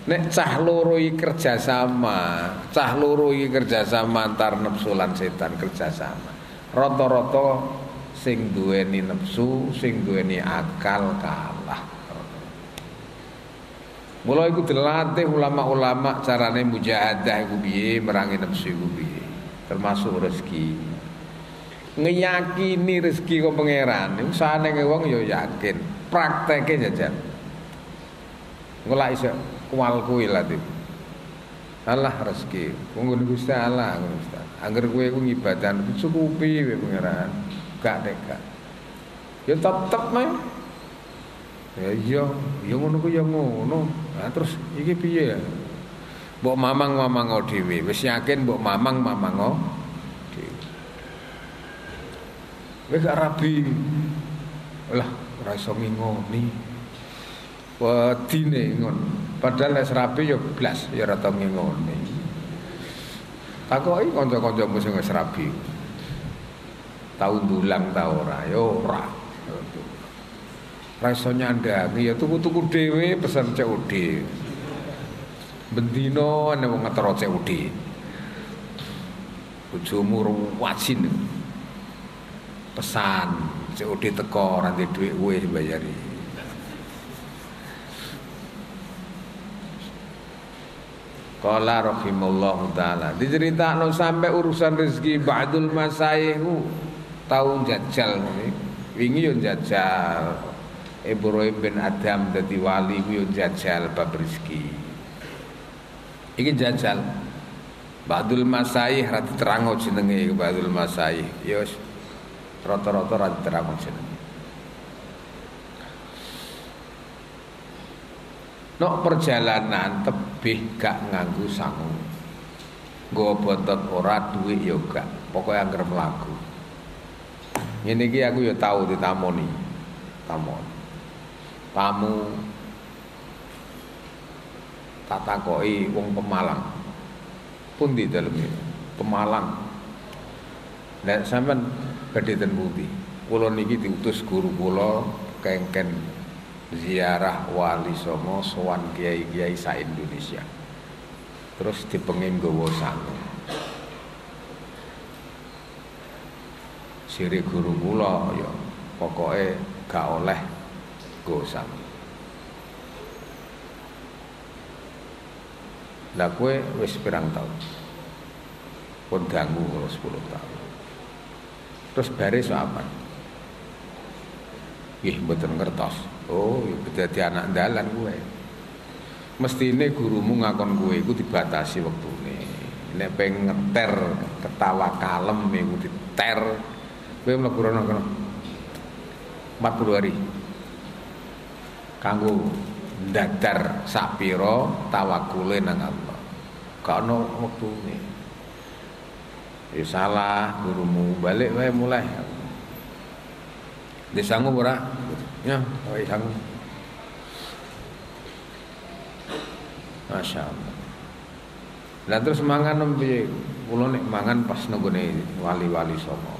Nek cah loro iki kerjasama, cah loro iki kerjasama antar nafsu lan setan kerjasama. Rata-rata sing duweni nafsu, sing duweni akal kalah. Mulai iku dilatih ulama-ulama carane mujahadah iku piye merangi nafsu iku piye. Termasuk rezeki. Ngeyakini rezeki kok pangeran, iku sanenge wong ya yakin, prakteke jajan. Ngolah iso kual kuwi lah Allah rezeki, wong Gusti Allah Ustaz. Angger kowe iku ngibadah cukupi wae pangeran. Gak dek Ya tetep mah. Ya iya, ya ngono ku ya ngono. Nah terus iki piye ya? Mbok mamang-mamang dhewe, wis yakin mbok mamang-mamang dhewe. Wis rabi. Lah, ora iso ngingoni. Wedine ngon. Padahal nek rabi ya blas ya ora tau ngingoni. Takoki kanca-kancamu sing wis rabi. Tahu dulang ta ora? Ya ora. Ra iso nyandangi ya tuku-tuku dhewe pesen COD. Bendino ana wong ngetero COD. bojomu wajin pesan COD teko nanti duit gue dibayari Kala rahimallahu taala diceritakno sampai urusan rezeki ba'dul masaihu tahu jajal wingi yo jajal Ibrahim bin Adam dadi wali ku yo jajal bab rezeki iki jajal Ba'dul masaih ra diterangno jenenge Ba'dul masaih yo rata-rata ra diterangno jenenge Nok perjalanan tebih gak nganggu sangu. Nggo botot ora duwe ya gak. Pokoke anggere mlaku. Ngene iki aku ya tau ditamoni. Tamon. Tamu tak takoki wong Pemalang. Pun di dalam Pemalang. Nek sampean badhe ten? Kula niki diutus guru kula kengken ziarah wali songo sowan kiai-kiai sa Indonesia. Terus dipengin gowo sangu. Siri guru kula ya pokoke gak oleh sangu. Lah kowe wis pirang tahun? Pun dangu 10 tahun. Terus baris apa? Ih, mboten ngertos. Oh, jadi anak dalan gue. Mestine gurumu ngakon gue iku dibatasi wektune. Nek pengen ngeter ketawa kalem iku diter. Kowe mlebu rono kono. 40 hari. Kanggo dadar sapiro tawakule nang Allah. Gak ono wektune. Ya salah gurumu balik wae mulai. Desangu ora? Ya, oi sangu. Masya Allah. Lah terus mangan piye? Kula nek mangan pas nenggone wali-wali songo.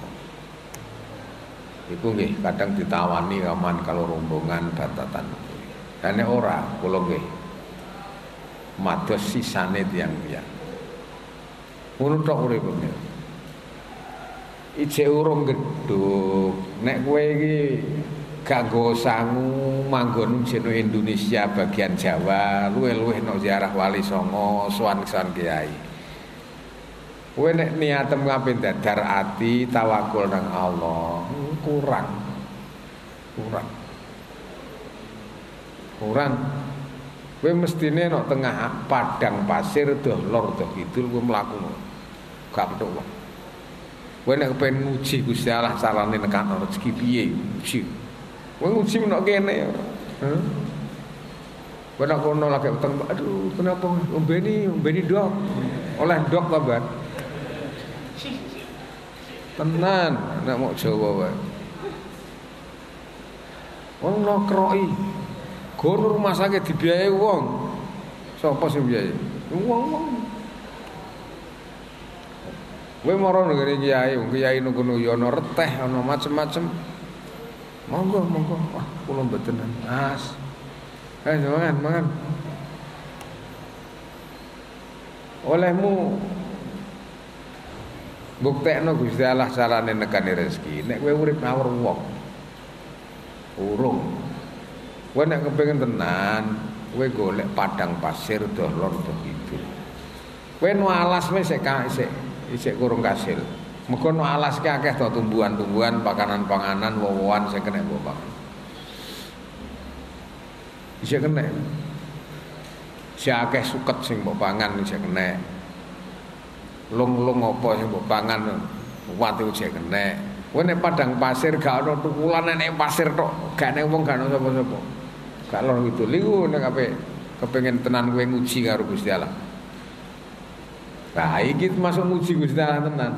Iku nggih kadang ditawani kaman kalau rombongan batatan. Nek ora kula nggih mados sisane tiyang-tiyang. Ngono tok uripnya. Ijek urung gedhog. Nek kowe iki gak sangu manggon jeno Indonesia bagian Jawa, luwe-luwe no ziarah Wali Songo, sowan-sowan kiai. Kowe nek niatem ngapain dadar ati tawakul nang Allah, kurang. Kurang. Kurang. Kowe mestine no tengah padang pasir doh lor doh kidul kowe mlaku. Gak petuk. Kowe nek pengen nguji Gusti Allah carane nekano rezeki piye? Uji. Kowe nguji menok kene. Heeh. Kowe nek kono lagi utang, aduh kenapa umbeni umbeni dok. Oleh dok kabar. Tenan nek mau Jawa wae. Wong nokroki. Gono rumah sakit dibiayai wong. Sapa sing biayai? Wong-wong. Kowe mara ngene kiai, kiai ngono ya ana reteh, ana macem-macem. Monggo, monggo. Wah, kula mboten as. Eh, mangan, mangan. Olehmu buktekno Gusti Allah carane nekani rezeki. Nek kowe urip ngawur wong. Urung. Kowe nek kepengin tenan, kowe golek padang pasir doh lor doh itu. Kowe nu alas wis sik isik kurung kasil. Mergo no alas ke akeh to tumbuhan-tumbuhan, pakanan-panganan, wowoan sing kena pangan. Isik kena. Si akeh suket sing mbok pangan isik kena. Lung-lung apa sing mbok pangan watu isik kena. Kowe nek padang pasir gak ono tukulan nek pasir tok, gak nek wong gak ono sapa-sapa. Gak lor gitu. Liku nek ape kepengin tenan kowe nguji karo Gusti Allah. Nah, iki masuk muji Gusti Allah tenan.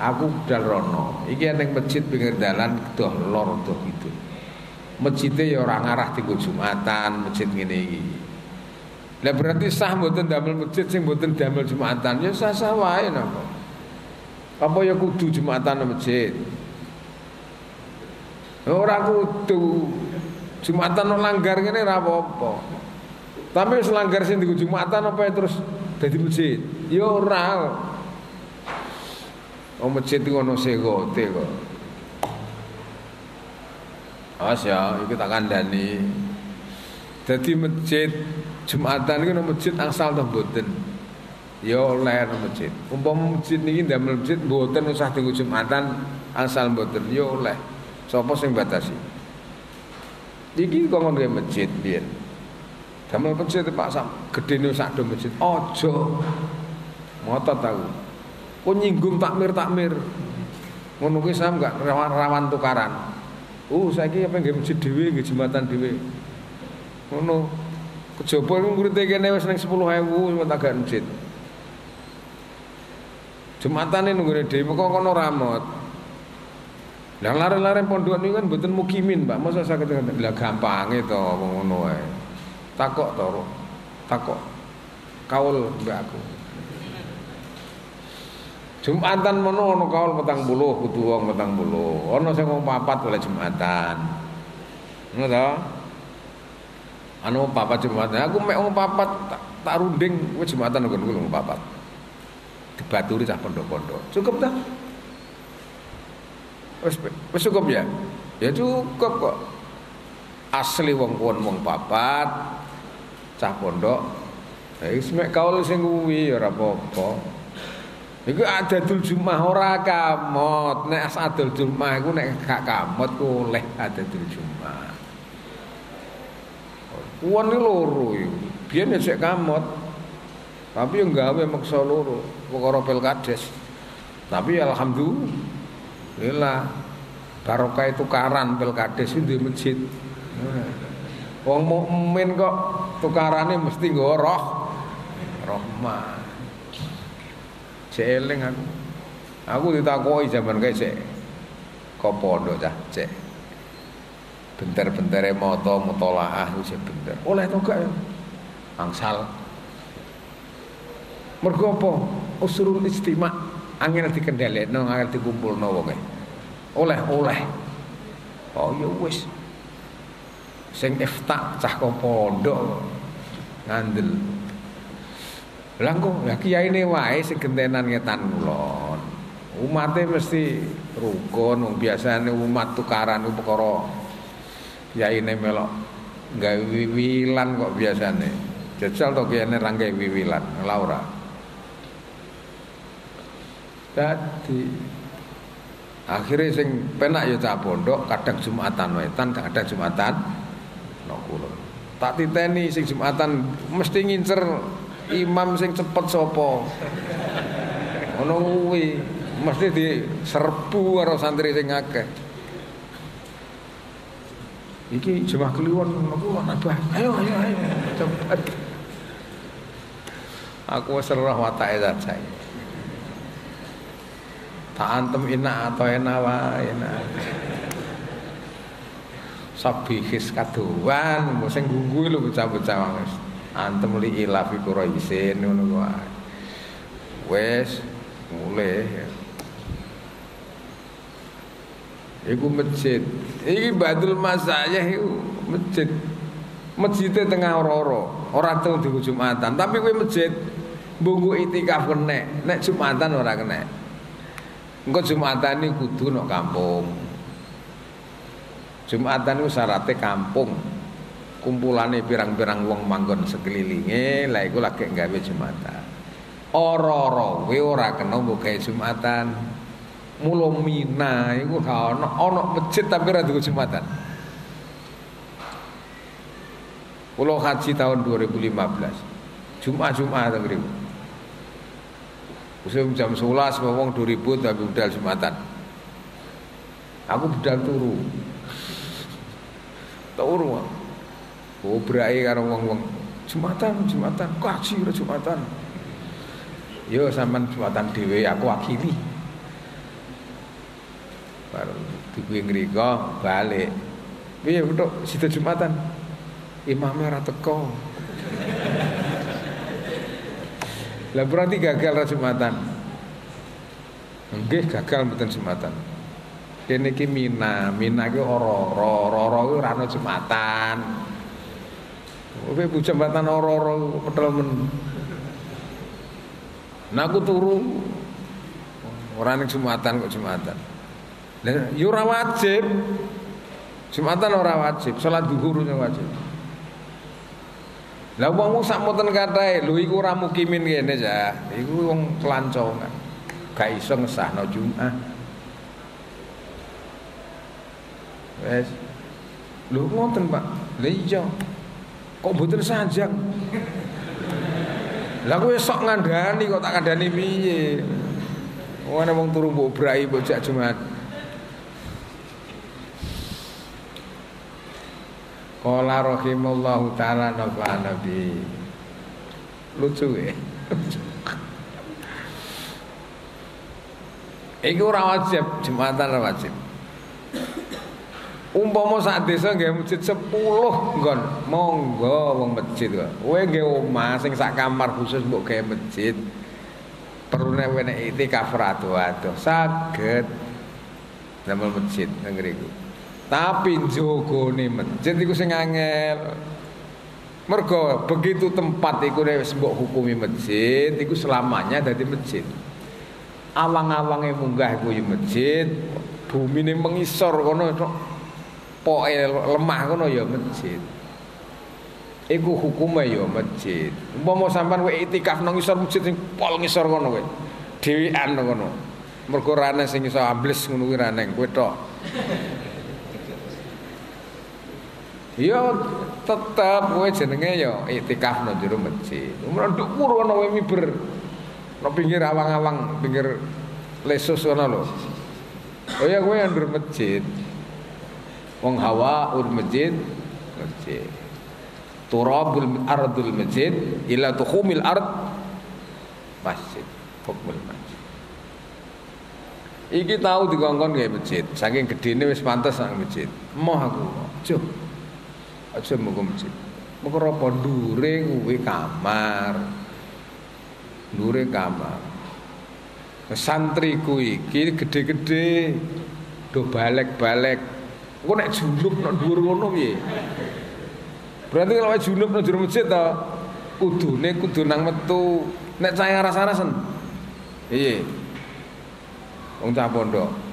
Aku dal rono. Iki ana masjid pinggir dalan doh lor doh itu. Masjidnya ya ora ngarah tinggo Jumatan, masjid ngene iki. Lah berarti sah mboten damel masjid sing mboten damel Jumatan, ya sah-sah wae napa. Apa ya kudu Jumatan masjid? Ora kudu Jumatan langgar ngene apa-apa. Tapi wis langgar sing digo Jumatan apa ya terus dadi masjid. Ya ora. Oh masjid itu ono segote kok. Awas ya, iki tak kandhani. Dadi masjid Jumatan iki masjid angsal to mboten. Ya oleh masjid. Umpama masjid niki ndamel masjid mboten usah tunggu Jumatan asal mboten ya oleh. Sapa sing batasi? Iki kok ngene masjid biyen. Damel masjid Pak Sam, gedene sak do masjid. Aja. Motot tahu. Kok nyinggung takmir-takmir. Ngono kuwi sam gak rawan, rawan tukaran. Uh, saiki apa nggih masjid dhewe, nggih jembatan dhewe. Ngono. Kejaba iku murid kene wis ning 10.000 wis tak masjid. Jumatane nunggune dhewe kok kono ramot. Lah lare-lare pondok niku kan mboten mukimin, Pak. Masa saged lah gampange to ngono wae. Takok to, takok. Kaul mbak aku. Jumatan mono ono kaul petang buluh, kudu wong buluh. Ono sing wong papat oleh Jumatan. Ngono to? Anu papat Jumatan. Aku mek wong papat tak, tak runding wis Jumatan nggon wong papat. Dibaturi cah pondok-pondok. Cukup ta? Wis cukup ya? Ya cukup kok. Asli wong kuwon wong papat cah pondok. Ya wis mek kaul sing kuwi ya ora apa-apa. Iku adatul Jumat ora kamot. Nek as adul Jumat iku nek gak kamot ku oleh adatul Jumat. Kuwi iki loro iku. Biyen sik kamot. Tapi yang gawe maksa loro, perkara pilkades. Tapi alhamdulillah barokah itu karan pilkades itu di masjid. Wong mukmin kok tukarane mesti nggo roh rahmah. Cek eling aku. Aku ditakoki zaman kae cek. Kok pondok cah cek. Bentar-bentere moto mutolaah wis bentar. Oleh to gak? Angsal. Mergo apa? Usulul istima angel dikendhalekno, angel dikumpulno wonge. Oleh-oleh. Oh ya wis. Sing iftak cah kok pondok ngandel lah kok ya kiyaine wae sing gentenan ngetan kulon. Umate mesti rukun, wong biasane umat tukaran perkara kiyaine melok gawe wiwilan kok biasane. Jajal to kiyane ra gawe wiwilan, Laura. Dadi akhirnya sing penak ya cah pondok kadang Jumatan wetan, kadang Jumatan no kulon. Tak titeni sing Jumatan mesti ngincer imam sing cepet sapa? Ngono kuwi mesti diserbu karo santri sing akeh. Iki jemaah kliwon kliwon abah ayo ayo ayo. Cepet. Aku wis roh watake saya tak antem enak atau enak wae enak sabihis kadoan sing gunggu lho bocah-bocah wis antem li ilafi Quraisyin ngono. Wes mulai Iku masjid. Iki Badul Masayah iku masjid. Masjidnya tengah ora-ora, ora teng di Jumatan, tapi kuwi masjid mbungku itikaf kene, nek Jumatan ora kene. Engko Jumatan iki kudu nok kampung. Jumatan iku syaratnya kampung. Kumpulane pirang-pirang wong manggon sekelilinge lah iku lagi gawe jumatan. Ora-ora kowe ora kena mbok gawe jumatan. Mulo mina iku gak ono ono masjid tapi ora duwe jumatan. Pulau haji tahun 2015 Jumat-Jumat teng Musim jam 11 wong 2000 tapi budal Jumatan. Aku budal turu. Turu. Obrai karo wong-wong Jumatan, Jumatan, kaji ora Jumatan. Yo sampean Jumatan dhewe aku wakili. Baru dibuing ngriko balik. Piye untuk sida Jumatan? Imamnya ora teko. Lah berarti gagal ra Jumatan. Nggih gagal mboten Jumatan. Kene iki Mina, Mina ora-ora, ora-ora kuwi ora ana Jumatan. Kowe bu jembatan ora-ora pedal men. Nah aku turu. Ora ning Jumatan kok Jumatan. Lah yo ora wajib. Jumatan ora wajib, salat zuhur wajib. Lah wong sak moten kathae, lho iku ora mukimin kene ya. Iku wong kelancongan. Gak iso ngesahno Jumat. Wes. Lho ngoten, Pak. Lah iya. Kok mboten sajang? Lah kowe sok ngandani kok tak kandhani piye? Wong ana wong turu mbok brai mbok jak Jumat. Qala rahimallahu taala nafa nabi. Lucu ya. Iku ora wajib, Jumatan ora wajib. Umpama sak desa nggih masjid 10 nggon, monggo wong masjid kok. Kowe nggih omah sing sak kamar khusus mbok gawe masjid. Perlu nek enek itikaf ratu adoh saged damel masjid nang ngriku. Tapi njogone masjid iku sing angel. Mergo begitu tempat iku wis mbok hukumi masjid, iku selamanya dadi masjid. Awang-awange munggah iku ya masjid, bumine mengisor kono poke lemah kono ya masjid. Iku hukume ya masjid. Umpama sampean kowe itikaf nang ngisor masjid sing pol ngisor kono kowe. Dhewean kono. Mergo rane sing iso ambles ngono kuwi rane kowe. Ya tetep kowe jenenge ya iktikaf nang jero masjid. Umur nduk pur ana miber. Nang pinggir awang-awang, pinggir lesus ana lho. Oh ya kowe ndur masjid. Wong hawa ur masjid, masjid. Turabul ardul masjid ila tukhumil ard masjid. Hukmul masjid. Iki tahu dikongkon kayak masjid, saking gedene wis pantes nang masjid. Moh aku, Cuh, aja muga masjid. Muga apa ndure kuwi kamar. Ndure kamar. Santriku iki gede-gede do balik-balik. Engko nek junub nek dhuwur ngono piye? Berarti kalau junub nang jero masjid to kudune kudu nang metu. Nek cahaya rasa-rasen. Iya. Wong cah pondok.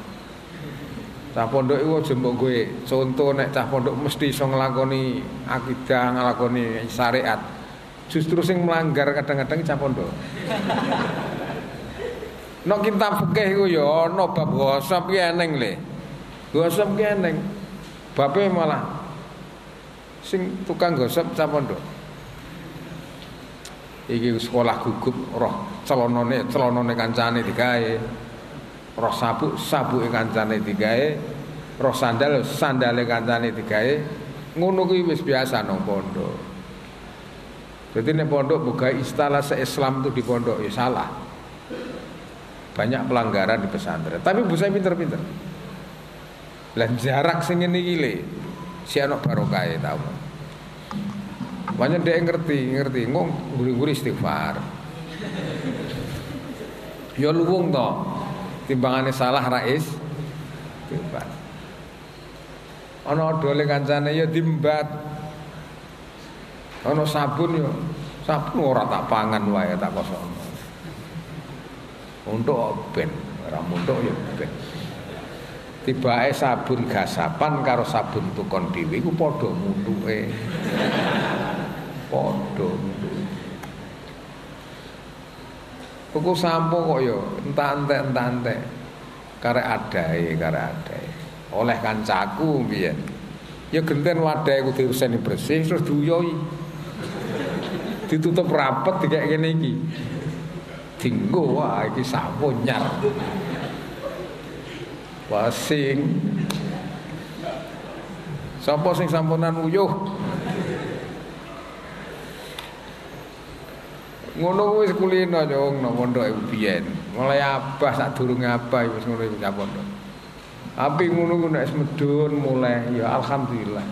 Cah pondok iku aja mbok kowe contoh nek cah pondok mesti iso nglakoni akidah, nglakoni syariat. Justru sing melanggar kadang-kadang cah pondok. Nek kitab fikih iku ya ana bab ghasab ki eneng le. Ghasab ki eneng. Bape malah sing tukang gosok cah pondok. Iki sekolah gugup roh celonone celonone kancane digawe. Roh sabuk sabuke kancane digawe. Roh sandal sandale kancane digawe. Ngono kuwi wis biasa nang pondok. Jadi nek pondok buka instalasi Islam itu di pondok ya salah. Banyak pelanggaran di pesantren. Tapi bu saya pinter-pinter. Lah jarak sing ngene iki le. Si anak barokah tau. Banyak dia ngerti, ngerti, ngong guri-guri istighfar. Ya luwung to. Timbangane salah rais istighfar. Ana dole kancane ya dimbat. Ana sabun ya sabun ora tak pangan wae tak kosong. Untuk ben, ora muntuk ya ben. Tibake sabun gasapan karo sabun tukon dhewe iku padha muntuke. Padha. Tuku sampo kok ya entah entek entah entek. Karek adae, karek adae. Oleh kancaku biyen. Ya genten wadahe ku diuseni bersih terus duyoi. Ditutup rapet dikek kene iki. Dinggo wah iki sampo nyar. Wasing. Sapa sing sampunan uyuh? Ngono kuwi wis kulino nang pondok biyen. Mulai abah sak durunge abah wis ngono iku nang pondok. Api ngono ku nek medun mulai ya alhamdulillah.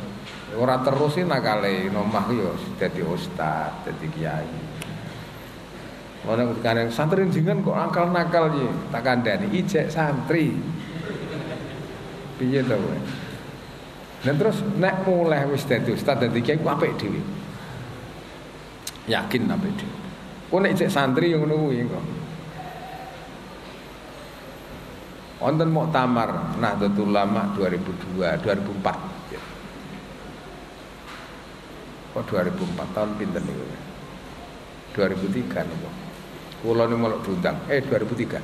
Ora terus nakale nomah ya dadi ustaz, dadi kiai. Ono kadang santri jenengan kok nakal-nakal ya, tak kandhani ijek santri. Piye to kowe? Dan terus nek mulai wis dadi ustaz dadi kiai ku apik dhewe. Yakin apik dhewe. Kok nek cek santri yang ngono kuwi kok. Wonten Muktamar Nahdlatul Ulama 2002, 2004. Kok 2004 tahun pinten niku? 2003 niku. Kula niku melok diundang. Eh 2003.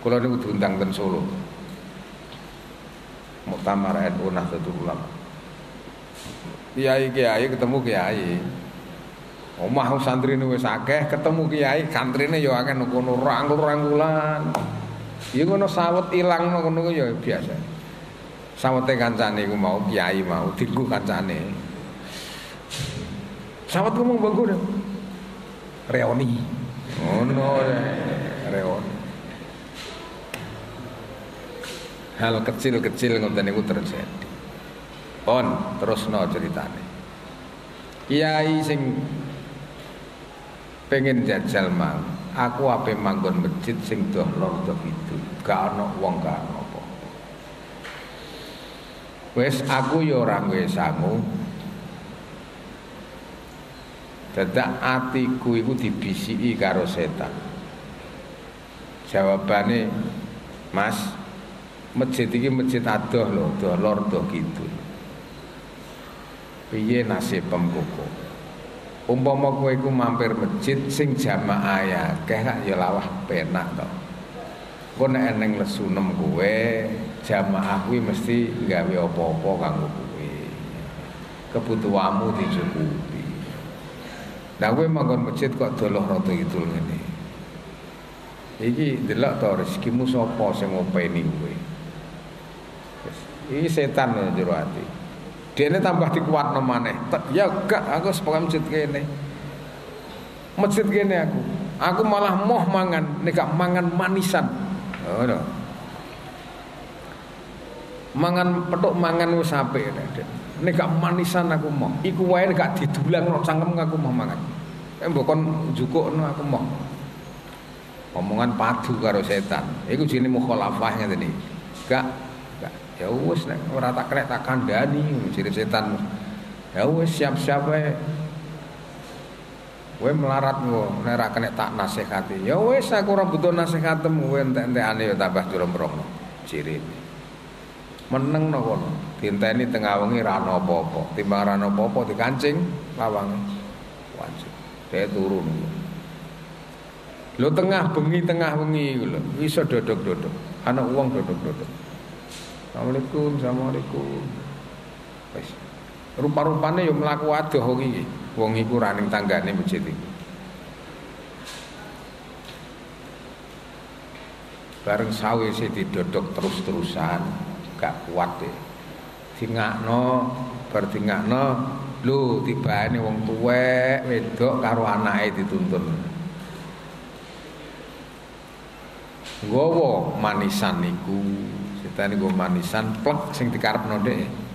Kula niku diundang ten Solo. Muktamar NU Nahdlatul Ulama. Kiai-kiai ketemu kiai. Omah santri wis akeh, ketemu kiai, santrine ya akeh kono rangkul-rangkulan. Ya ngono sawet ilang ngono ya biasa. Sawete kancane iku mau kiai mau dienggo kancane. Sawet ngomong bagus Reoni. Ngono reoni. Hal kecil-kecil ngoten niku terjadi. On terusno ceritane. Kiai sing pengen jajal mang. Aku ape manggon masjid sing doh lor doh itu gak ana wong gak apa. Wis aku ya ora duwe sangu. Dadak atiku iku dibisiki karo setan. Jawabane Mas masjid iki masjid adoh lho doh lor doh kidul. Piye nasib pemkoko umpama kowe iku mampir masjid sing jamaah ya akeh ya lawah penak to. Engko nek eneng lesu nem kowe jamaah kuwi mesti gawe apa-apa kanggo kowe. Kebutuhanmu dicukupi. Nah kowe manggon masjid kok doloh rada idul ngene? Iki delok to rezekimu sapa sing ngopeni kowe? Iki setan lho jero ati dia tambah dikuat maneh. Ya gak aku sepakat masjid kene. Masjid kene aku. Aku malah moh mangan, nek mangan manisan. Oh, no. Mangan petuk mangan wis apik nek manisan aku moh. Iku wae gak didulang no cangkem aku moh mangan. Eh mbokon jukukno aku moh. Omongan padu karo setan. Iku jenenge mukhalafah ngene. Gak ya wis nek ora tak krek tak kandhani setan. Ya wis siap-siap wae. Kowe melarat ngo nek ora kena tak nasihati. Ya wis aku ora butuh nasihatmu kowe entek-entekane ya tambah juromrokno ciri meneng no kono. Dinteni tengah wengi ra ana apa-apa. Timbang ra ana apa-apa dikancing lawange. Wajib saya turun. Lo tengah bengi tengah bengi lho. Iso dodok-dodok. Ana uang dodok-dodok Assalamualaikum, Assalamualaikum. Wis. Rupa-rupane yo mlaku adoh wong iki. Wong iku raning tanggane masjid iki. Bareng sawise didodok terus-terusan, gak kuat deh. Dingakno, bar dingakno, lho tibane wong tuwek wedok karo anake dituntun. Gowo manisan niku kita gue manisan plek sing dikarepno dhek.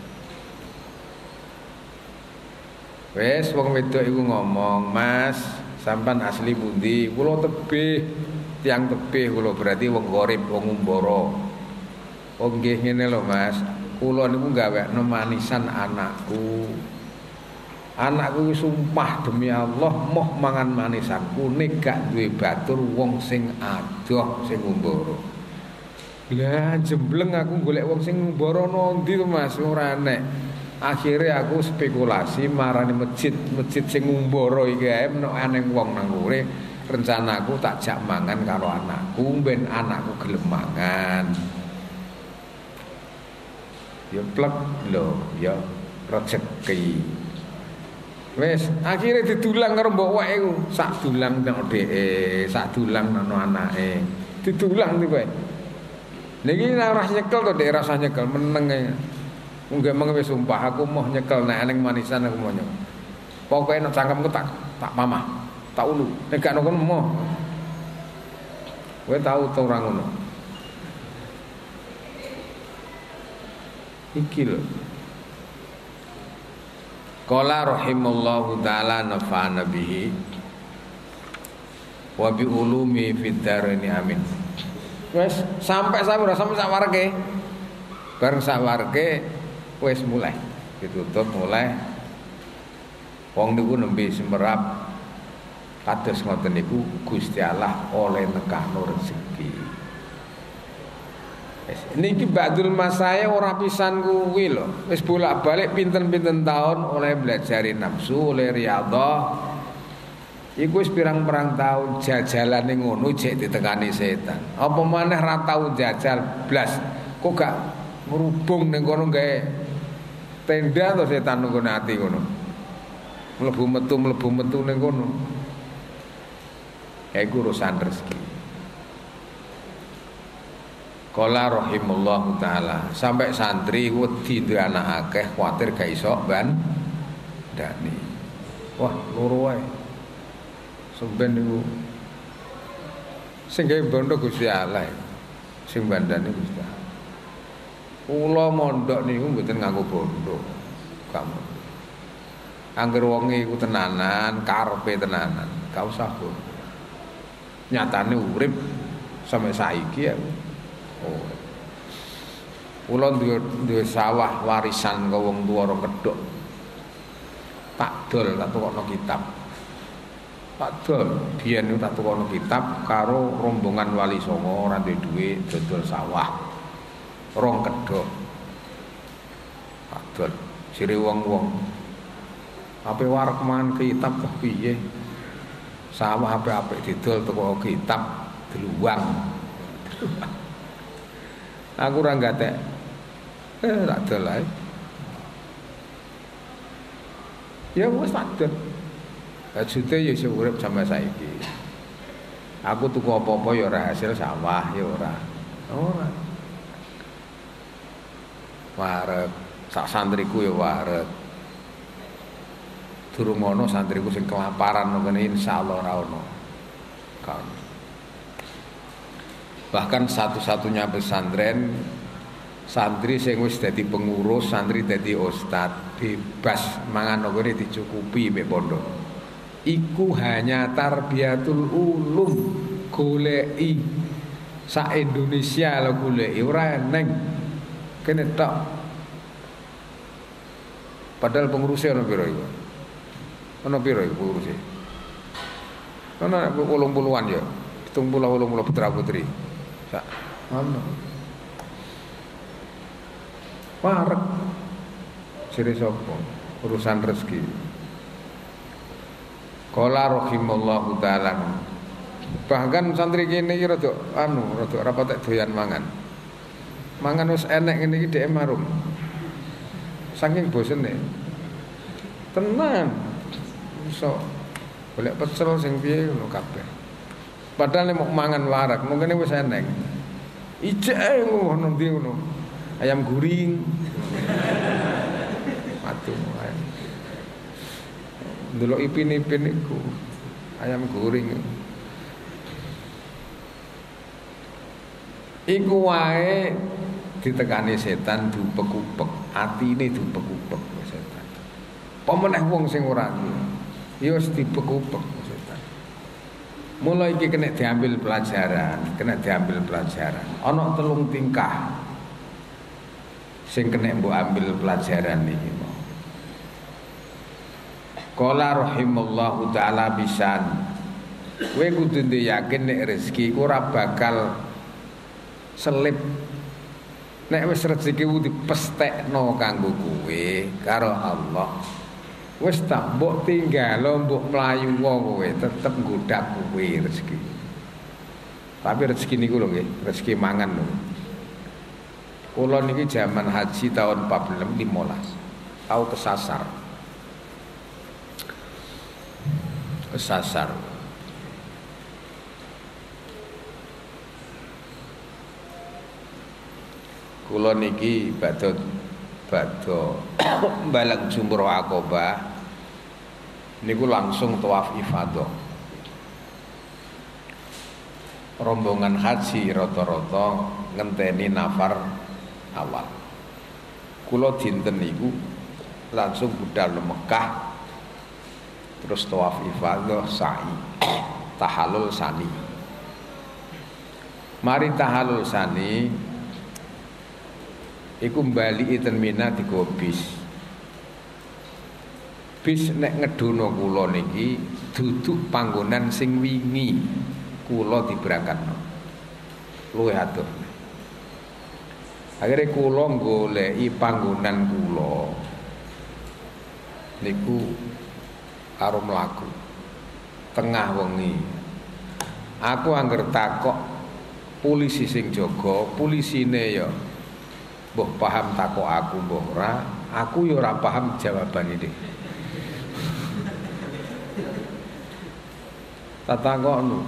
Wes wong wedok iku ngomong, "Mas, sampan asli bundi, Kula tebih, tiang tebih kula berarti wong gorib, wong umbara." Oh nggih ngene lho, Mas. Kula niku gawekno manisan anakku. Anakku sumpah demi Allah moh mangan manisanku nek gak duwe batur wong sing adoh sing umbara. Lah jembleng aku golek wong sing mborono ndi to Mas ora. Akhire aku spekulasi marani masjid, masjid sing ngumbara iki ae menawa aneng wong nang kore. Rencanaku tak jak mangan karo anakku, ben anakku gelem mangan. Ya plek lho, ya rezeki. Wes, akhirnya didulang karo mbok wae iku, sak dulang nang dheke, sak dulang nang anake. Didulang kowe. Niki ora nyekel to dek rasa nyekel meneng. Enggak meng wis sumpah aku mau nyekel nek ning manisan aku mau nyekel. Pokoke nek cangkemku tak tak pamah, tak ulu. Nek gak ngono mau. Kowe tau to ora ngono. Iki lho. Qala rahimallahu taala nafa'ana bihi wa bi ulumi fid amin. Wes sampai udah sampai sawarke. Bareng sawarke wes mulai ditutup mulai wong niku nembe semerap kados ngoten niku Gusti Allah oleh nekano rezeki. Niki Ba'dul Masaya ora pisan kuwi lho. Wis bolak-balik pinten-pinten tahun oleh belajar nafsu, oleh riyadhah. Iku wis pirang-pirang tahun jajalane ngono jek ditekani setan. Apa maneh ra tau jajal blas. Kok gak ngrubung ning kono gawe tenda to setan nunggu ati ngono. Mlebu metu mlebu metu ning kono. Ya iku urusan rezeki. Kala taala sampai santri wedi duwe anak akeh kuatir gak iso ban dani. Wah, loro wae. Sampeyan niku sing gawe bondo Gusti Allah. Sing bandane Gusti Allah. Kula mondok niku mboten nganggo bondo. Kamu. Angger wong iku tenanan, karepe tenanan, gak usah bondo. Nyatane urip sampai saiki ya. Oh. Kula duwe duwe sawah warisan ke wong tuwa ora kedok. Tak dol tak tukokno kitab. Tak dol biyen tak tukokno kitab karo rombongan wali songo ora duwe dhuwit dodol sawah. Rong kedok. Tak dol sire wong-wong. Ape warek man kitab kok? Sawah apik-apik didol teko kitab deluwang. Aku ora gatek. Eh tak dol. Ya wis tak dol. Bajute ya iso urip sampai saiki. Aku tuku apa-apa ya ora hasil sawah ya ora. Ora. Warek sak santriku ya warek. Durung ono santriku sing kelaparan ngono insyaallah ora ono. Kan. Bahkan satu-satunya pesantren santri sing wis dadi pengurus, santri dadi ustad, bebas mangan ngene dicukupi mek. Iku hanya tarbiyatul ulum goleki sa Indonesia lo goleki ora eneng. Kene tok. Padahal pengurusnya ono piro iku? Ono piro iku pengurusnya? Ono 80-an ya. 70 putra putri. Sak ono. Parek. Sire sapa? Urusan rezeki. Qala rahimallahu taala. Bahkan santri kene iki anu, rada ora patek doyan mangan. Mangan wis enek ngene iki marung. Saking bosene. Tenan. Iso golek pecel sing piye ngono kabeh. Padahal mau mangan warak, mungkin wis enek. Ijek ngono ndi. Ayam guring. Matu ayam. Delok ipin-ipin iku. Ayam guring. Iku wae ditekani setan dupek-upek, atine dupek-upek setan. Pemeneh wong sing ora ya wis dipek-upek setan. Mulai iki kena diambil pelajaran, kena diambil pelajaran. Ana telung tingkah sing kena mbok ambil pelajaran iki. Qala rahimallahu taala bisan. Kowe kudu yakin nek rezeki ora bakal selip. Nek wis rezekimu dipestekno kanggo kowe karo Allah. Wis tak mbok tinggal mbok mlayu kowe tetep nggodak kowe rezeki. Tapi rezeki niku lho nggih rezeki mangan lho. Kula niki zaman haji tahun 45 tau kesasar kesasar Kula niki badhe badhe balang jumroh Aqabah niku langsung tawaf ifadah. Rombongan haji rata-rata ngenteni nafar awal. Kula dinten niku langsung budal Mekah terus tawaf ifadah sa'i tahallul sani. Mari tahallul sani iku mbali termina digo bis. Bis nek ngedono kula niki duduk panggonan sing wingi kula diberangkatno. Luwih atur. Akhirnya kula goleki panggonan kula. Niku karo mlaku. Tengah wengi. Aku angger takok polisi sing jaga, polisine ya mbah paham takok aku mbah ora, aku ya ora paham jawaban ini. Tatakokno.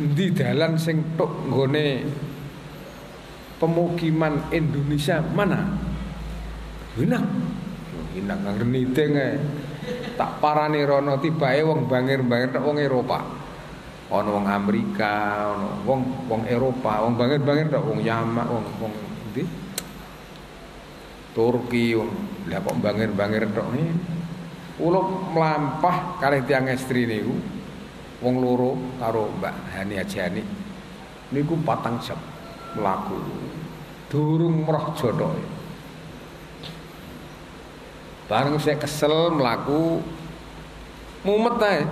Di dalan sing tok nggone pemukiman Indonesia mana? Hinang. Hinang nang niteng ae. Tak parani rono tibae wong bangir-bangir tok wong Eropa. Ana wong Amerika, ana wong wong Eropa, wong bangir-bangir tok wong Yaman, wong wong ndi? Turki wong lah kok bangir-bangir tok ini. Kula mlampah kalih tiang estri niku wong loro karo Mbak Hani Ajani niku patang jam mlaku. Durung merah jodoke. Bareng saya kesel mlaku mumet ae.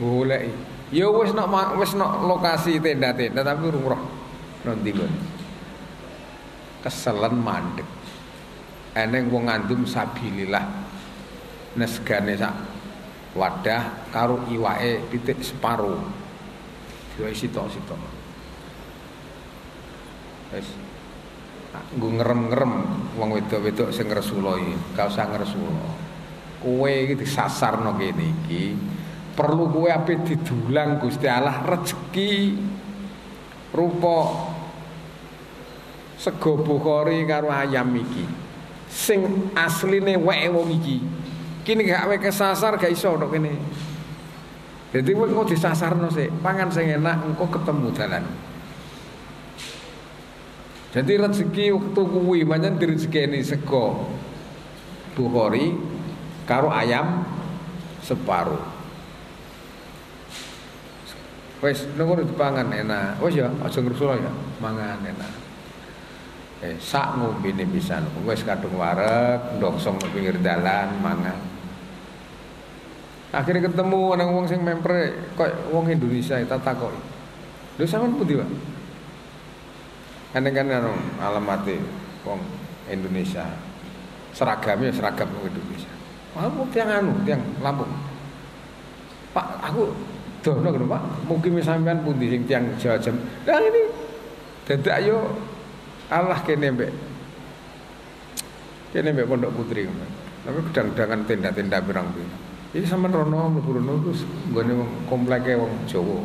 Goleki. Ya wis nok wis nok lokasi tenda-tenda tapi urung roh nanti gon. Keselen mandek. Eneng wong ngandum sabilillah nesgane sak wadah karo iwake titik separo. Diwai sitok-sitok. Wis nggo ngerem-ngerem wong wedok-wedok sing ngresula iki, gak usah ngresula. Kowe iki disasarno kene iki perlu kowe ape didulang Gusti Allah rezeki rupa sego bukhari karo ayam iki. Sing asline weke wong iki. Kini gak wae kesasar gak iso tok kene. Jadi kowe engko disasarno sik pangan sing enak engko ketemu dalan jadi rezeki waktu kuwi pancen direzekeni sego bukhari karo ayam separuh Wes nunggu dipangan enak. Wes ya aja ngrusul ya, mangan enak. Eh sak ngombene pisan. Wes kadung wareg, nang pinggir dalan mangan. Akhirnya ketemu nang wong sing mempre kok wong Indonesia tak takoki. Lho sampean pundi, Pak? Kan kan anu alamate wong Indonesia. Seragamnya seragam wong Indonesia. Aku tiang anu, tiang Lampung. Pak, aku dono ngono Pak. Mungkin sampean pundi sing tiang Jawa Jam. Lah ini dadak yo Allah kene mbek kene mbek Pondok Putri. Tapi gedang-gedangan tenda-tenda pirang-pirang. Iki sampean rono mlebu rono terus nggone wong kompleke wong Jawa.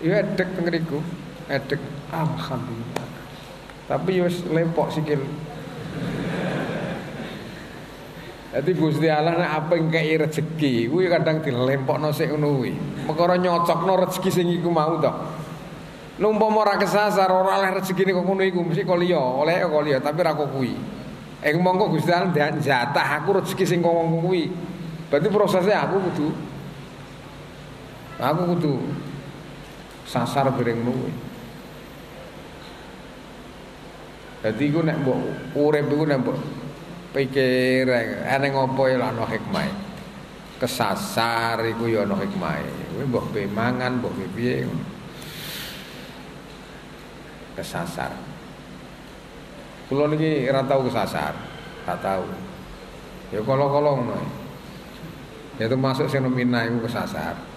Iya edek teng. Edek alhamdulillah. Tapi yo lempok sikil. Jadi Gusti Allah nek apa yang kei rezeki, kuwi kadang dilempokno sik ngono kuwi. Perkara nyocokno rezeki sing iku mau to. Numpama ora kesasar ora oleh rezeki kok ngono iku mesti kok oleh kok liya tapi ra kok kuwi. Eh monggo Gusti Allah jatah aku rezeki sing kok ngono kuwi. Berarti prosesnya aku kudu aku kudu sasar bareng kuwi. Dadi iku nek mbok urip iku nek mbok pikir ana ngopo ya ana hikmah kesasar iku ya ana hikmah kowe mbok pe mangan mbok piye kesasar. Kula niki ora tau kesasar tak tahu ya kala-kala ngono ya termasuk fenomena iku kesasar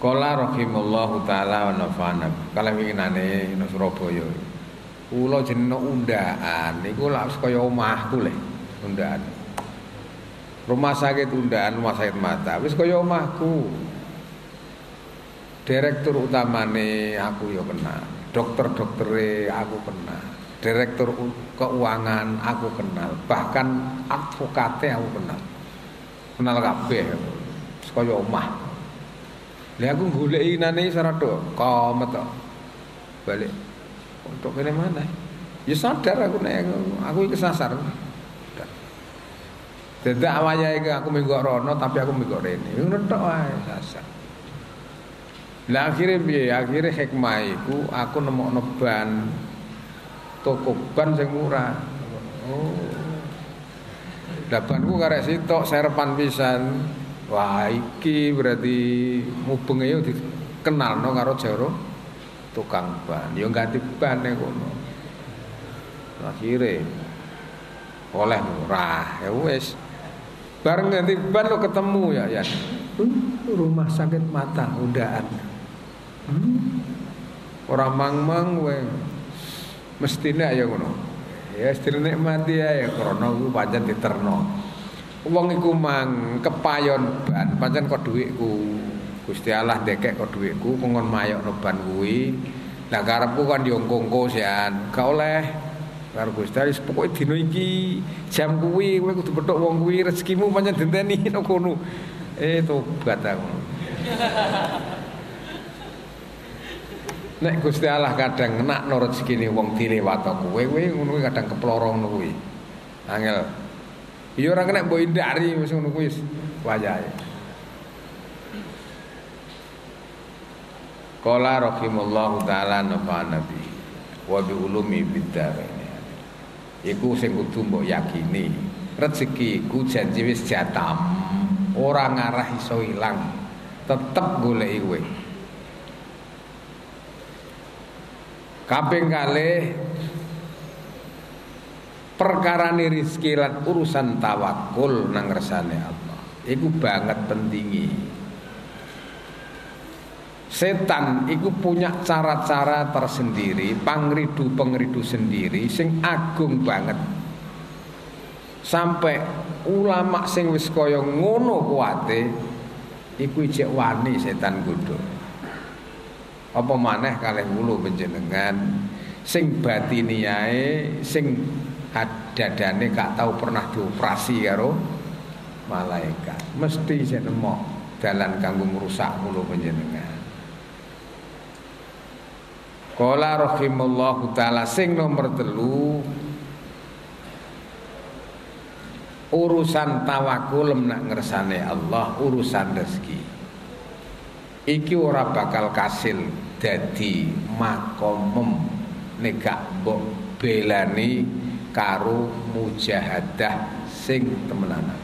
Kala rahimallahu taala wa nafa'ana. Kala winginane nang Surabaya. Kula undaan niku lak kaya omahku le. Undaan. Rumah sakit undaan, rumah sakit mata wis kaya omahku. Direktur utamane aku ya kenal. Dokter-doktere aku kenal. Direktur keuangan aku kenal. Bahkan advokate aku kenal. Kenal kabeh. Kaya omah. Lah aku goleki nane sarado komet tok. Balik. Untuk kene mana? Ya sadar aku nek aku kesasar. Dadak awake aku minggu rono tapi aku minggu rene. Ngono tok wae sasar. Lah akhirnya piye? Akhirnya hikmah iku aku nemokno ban toko ban sing murah. Oh. Lah banku karek sitok serpan pisan. Wah, iki berarti mubeng yo dikenalno karo jaro tukang ban. Yo ganti ban nek kono. Akhire oleh murah ya wes bareng ganti ban lo ketemu ya ya. Rumah sakit mata undaan hmm? orang mang-mang we. Mestinya ya ngono. Ya istilahnya mati ya ya krana ku pancen diterno wong iku mang kepayon ban. Pancen kok dhuwitku? Gusti Allah dekek kok dhuwitku kongon mayokno ban kuwi? Lah karepku kan yo ngkongko sean gak oleh. Karo Gusti Allah pokoke dina iki jam kuwi kowe kudu petuk wong kuwi rezekimu pancen denteni nang kono. Eh tobat aku. Nek Gusti Allah kadang ngenakno rezekine wong dilewat kowe kowe ngono kadang keplorong ngono kuwi. Angel. Ya ora kena mbok hindari wis ngono kuwi wayahe. Qala rahimallahu taala nafa nabi wa bi ulumi bidarain. Iku sing kudu mbok yakini. Rezeki iku janji wis jatam. Ora ngarah iso ilang. Tetep goleki kowe. Kaping kalih perkara rizki lan urusan tawakul nang ngersane Allah. Iku banget pentingi. Setan iku punya cara-cara tersendiri, pangridu-pengridu sendiri sing agung banget. Sampai ulama sing wis kaya ngono kuwate iku ijek wani setan godho apa maneh kalih wulu panjenengan sing batiniae sing dadane gak tahu pernah dioperasi karo malaikat. Mesti nemu dalan kanggo ngrusak wulu panjenengan. Kala rahimallahu taala sing nomor telu urusan tawakul nak ngersane Allah urusan rezeki. Iki ora bakal kasil dadi makomem nek gak mbok belani karo mujahadah sing temenanan.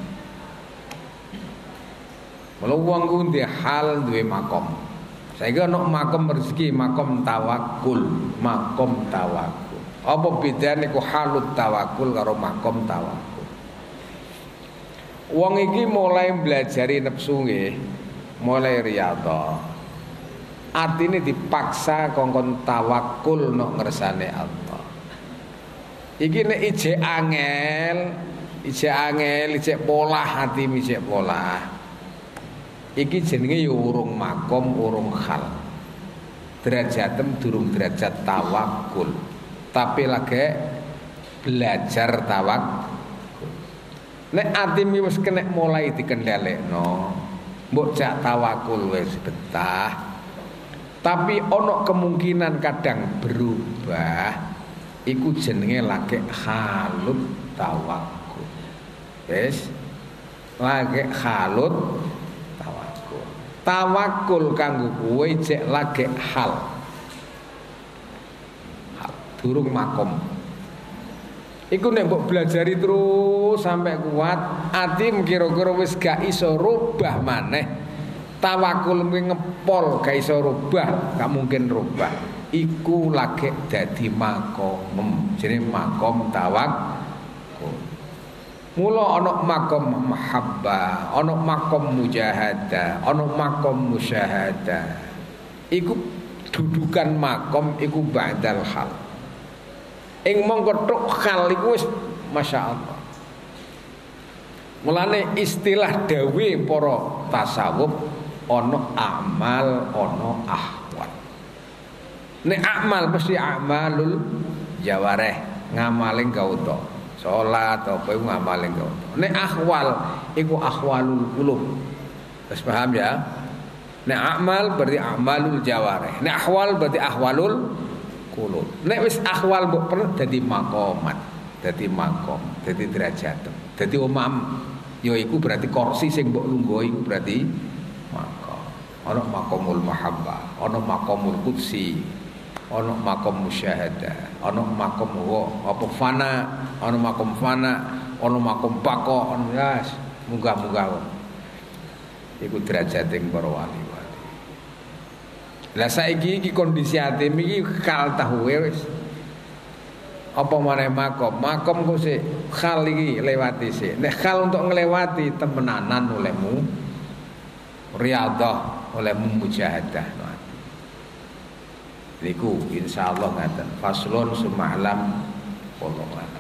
Kalau wong ku hal duwe makom. Saiki ana makom rezeki, makom tawakul, makom tawakul. Apa bedane ku halut tawakul karo makom tawakul? Wong iki mulai belajari nepsu nggih, mulai riyadhah artinya dipaksa kongkon tawakul nok ngersane Allah iki nek ije angel ije angel ije pola hati ije pola iki jenenge ya urung makom urung hal derajatem durung derajat tawakul tapi lagi belajar tawak nek atim wis kena mulai dikendhalekno mbok jak tawakul wis betah. Tapi ono kemungkinan kadang berubah iku jenenge lagi halut tawakul wis? Lagi halut tawakul tawakul kanggo kowe cek lagi hal. Durung makom. Iku nek mbok belajari terus sampai kuat, ati kira-kira wis gak iso rubah maneh. Tawakul ngepol gak iso rubah, gak mungkin rubah. Iku lagi dadi makom. Jadi makom tawakul. Mula ana makom mahabbah, ana makom mujahadah, ana makom musyahadah. Iku dudukan makom iku ba'dal hal ing mongko tok hal iku wis masyaallah mulane istilah dawe para tasawuf ana amal ana ahwal nek amal mesti amalul jawareh ngamaling gauta salat apa iku ngamaling gauta nek ahwal iku ahwalul qulub wis paham ya nek amal berarti amalul jawareh nek ahwal berarti ahwalul kulub. Nek wis akhwal mbok pernah dadi makomat, dadi makom, dadi derajat. Dadi umam ya iku berarti kursi sing mbok lungguh iku berarti makom. Ana makomul mahabbah, ana makomul qudsi, ana makom musyahadah, ana makom wa apa fana, ana makom fana, ana makom bako, ana yas, munggah-munggah. iku derajating para wali-wali. Lah saiki iki kondisi ati iki kal tahu wis. Apa maneh makom? Makom ku sik hal iki lewati sik. Nek hal untuk ngelewati temenanan olehmu riyadhah olehmu mujahadah. Niku insyaallah ngaten. Faslun suma'lam wallahu.